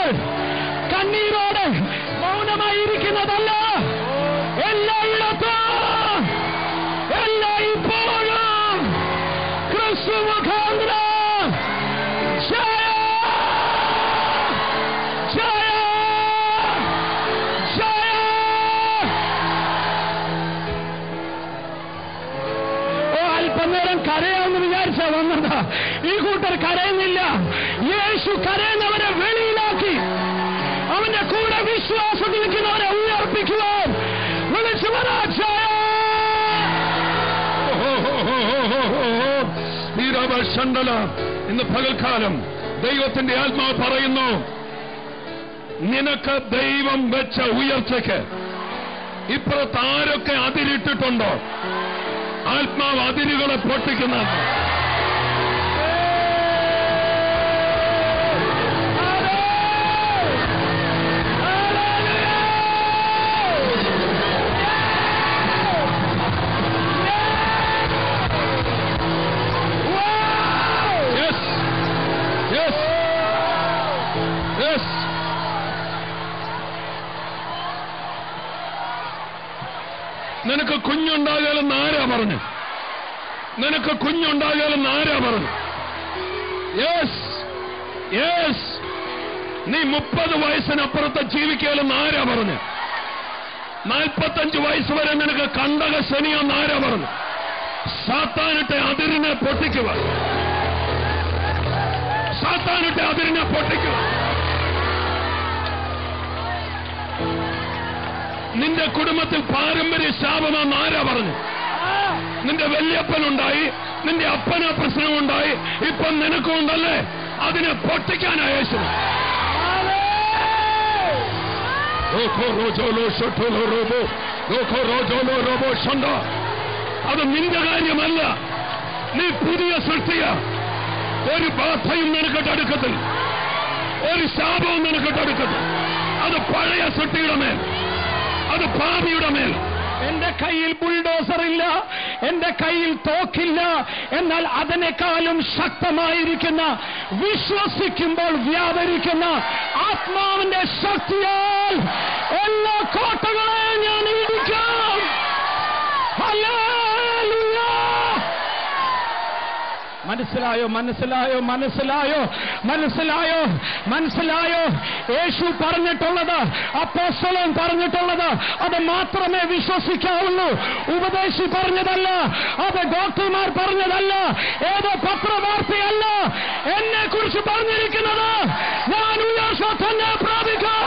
വീരവശണ്ടല ഇന്ന് പകൽക്കാലം ദൈവത്തിന്റെ ആത്മാവ് പറയുന്നു നിനക്ക് ദൈവം വെച്ച ഉയർച്ചയ്ക്ക് ഇപ്പുറത്ത് ആരൊക്കെ അതിരിട്ടിട്ടുണ്ടോ? ആത്മാവ് അതിരുകളെ പൊട്ടിക്കുന്നത് കുഞ്ഞുണ്ടാകാലെന്ന് ആരാ പറഞ്ഞു? നിനക്ക് കുഞ്ഞുണ്ടാകാലെന്ന് ആരാ പറഞ്ഞു? യെസ് യെസ് നീ മുപ്പത് വയസ്സിനപ്പുറത്ത് ജീവിക്കാലെന്ന് ആരാ പറഞ്ഞു? നാൽപ്പത്തഞ്ച് വയസ്സ് വരെ നിനക്ക് കണ്ടക ശനിയെന്ന് ആരാ പറഞ്ഞു? സാത്താനിട്ട് അതിരിനെ പൊട്ടിക്കുക. സാത്താനിട്ട് അതിരിനെ പൊട്ടിക്കുക. നിന്റെ കുടുംബത്തിൽ പാരമ്പര്യ ശാപമാണെന്ന് ആരാ പറഞ്ഞു? നിന്റെ വല്യപ്പനുണ്ടായി നിന്റെ അപ്പന പ്രശ്നമുണ്ടായി ഇപ്പൊ നിനക്കും ഉണ്ടല്ലേ? അതിനെ പൊട്ടിക്കാനാ യേശു അത് നിന്റെ കാര്യമല്ല. നീ പുതിയ സൃഷ്ടിയ. ഒരു ബാധയും നിനക്കിട്ട് അടുക്കത്തിൽ ഒരു ശാപവും നിനക്കിട്ട് അടുക്കത്തിൽ അത് പഴയ സൃഷ്ടിയുടെ മേൽ. അത് പാപിയുടെ മേൽ. എന്റെ കയ്യിൽ ബുൾഡോസർ ഇല്ല എന്റെ കയ്യിൽ തോക്കില്ല. എന്നാൽ അതിനേക്കാളും ശക്തമായിരിക്കുന്ന വിശ്വസിക്കുമ്പോൾ വ്യാപരിക്കുന്ന ആത്മാവിന്റെ ശക്തിയാൽ എല്ലാ കോട്ടകളെയും മനസ്സിലായോ മനസ്സിലായോ മനസ്സിലായോ മനസ്സിലായോ മനസ്സിലായോ. യേശു പറഞ്ഞിട്ടുള്ളത് അപ്പോസ്തലൻ പറഞ്ഞിട്ടുള്ളത് അത് മാത്രമേ വിശ്വസിക്കാവുള്ളൂ. ഉപദേശി പറഞ്ഞതല്ല അത് ഡോക്ടർമാർ പറഞ്ഞതല്ല ഏത് പത്രവാർത്തയല്ല. എന്നെ കുറിച്ച് പറഞ്ഞിരിക്കുന്നത് ഞാൻ ഉയർച്ച തന്നെ പ്രാപിക്കാം.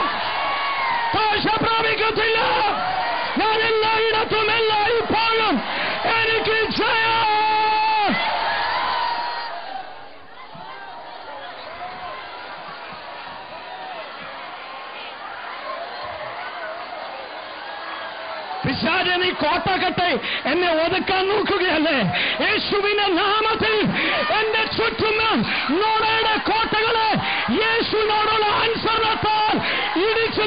താഴ്ച പ്രാപിക്കത്തില്ല. പിശാചെ നീ കോട്ടകട്ടെ എന്നെ ഒതുക്കാൻ നോക്കുകയല്ലേ? യേശുവിന്റെ നാമത്തിൽ എന്റെ ചുറ്റുന്ന നോടയുടെ കോട്ടകളെ യേശുവിനോടുള്ള അനുസരണത്താൽ ഇടിച്ചു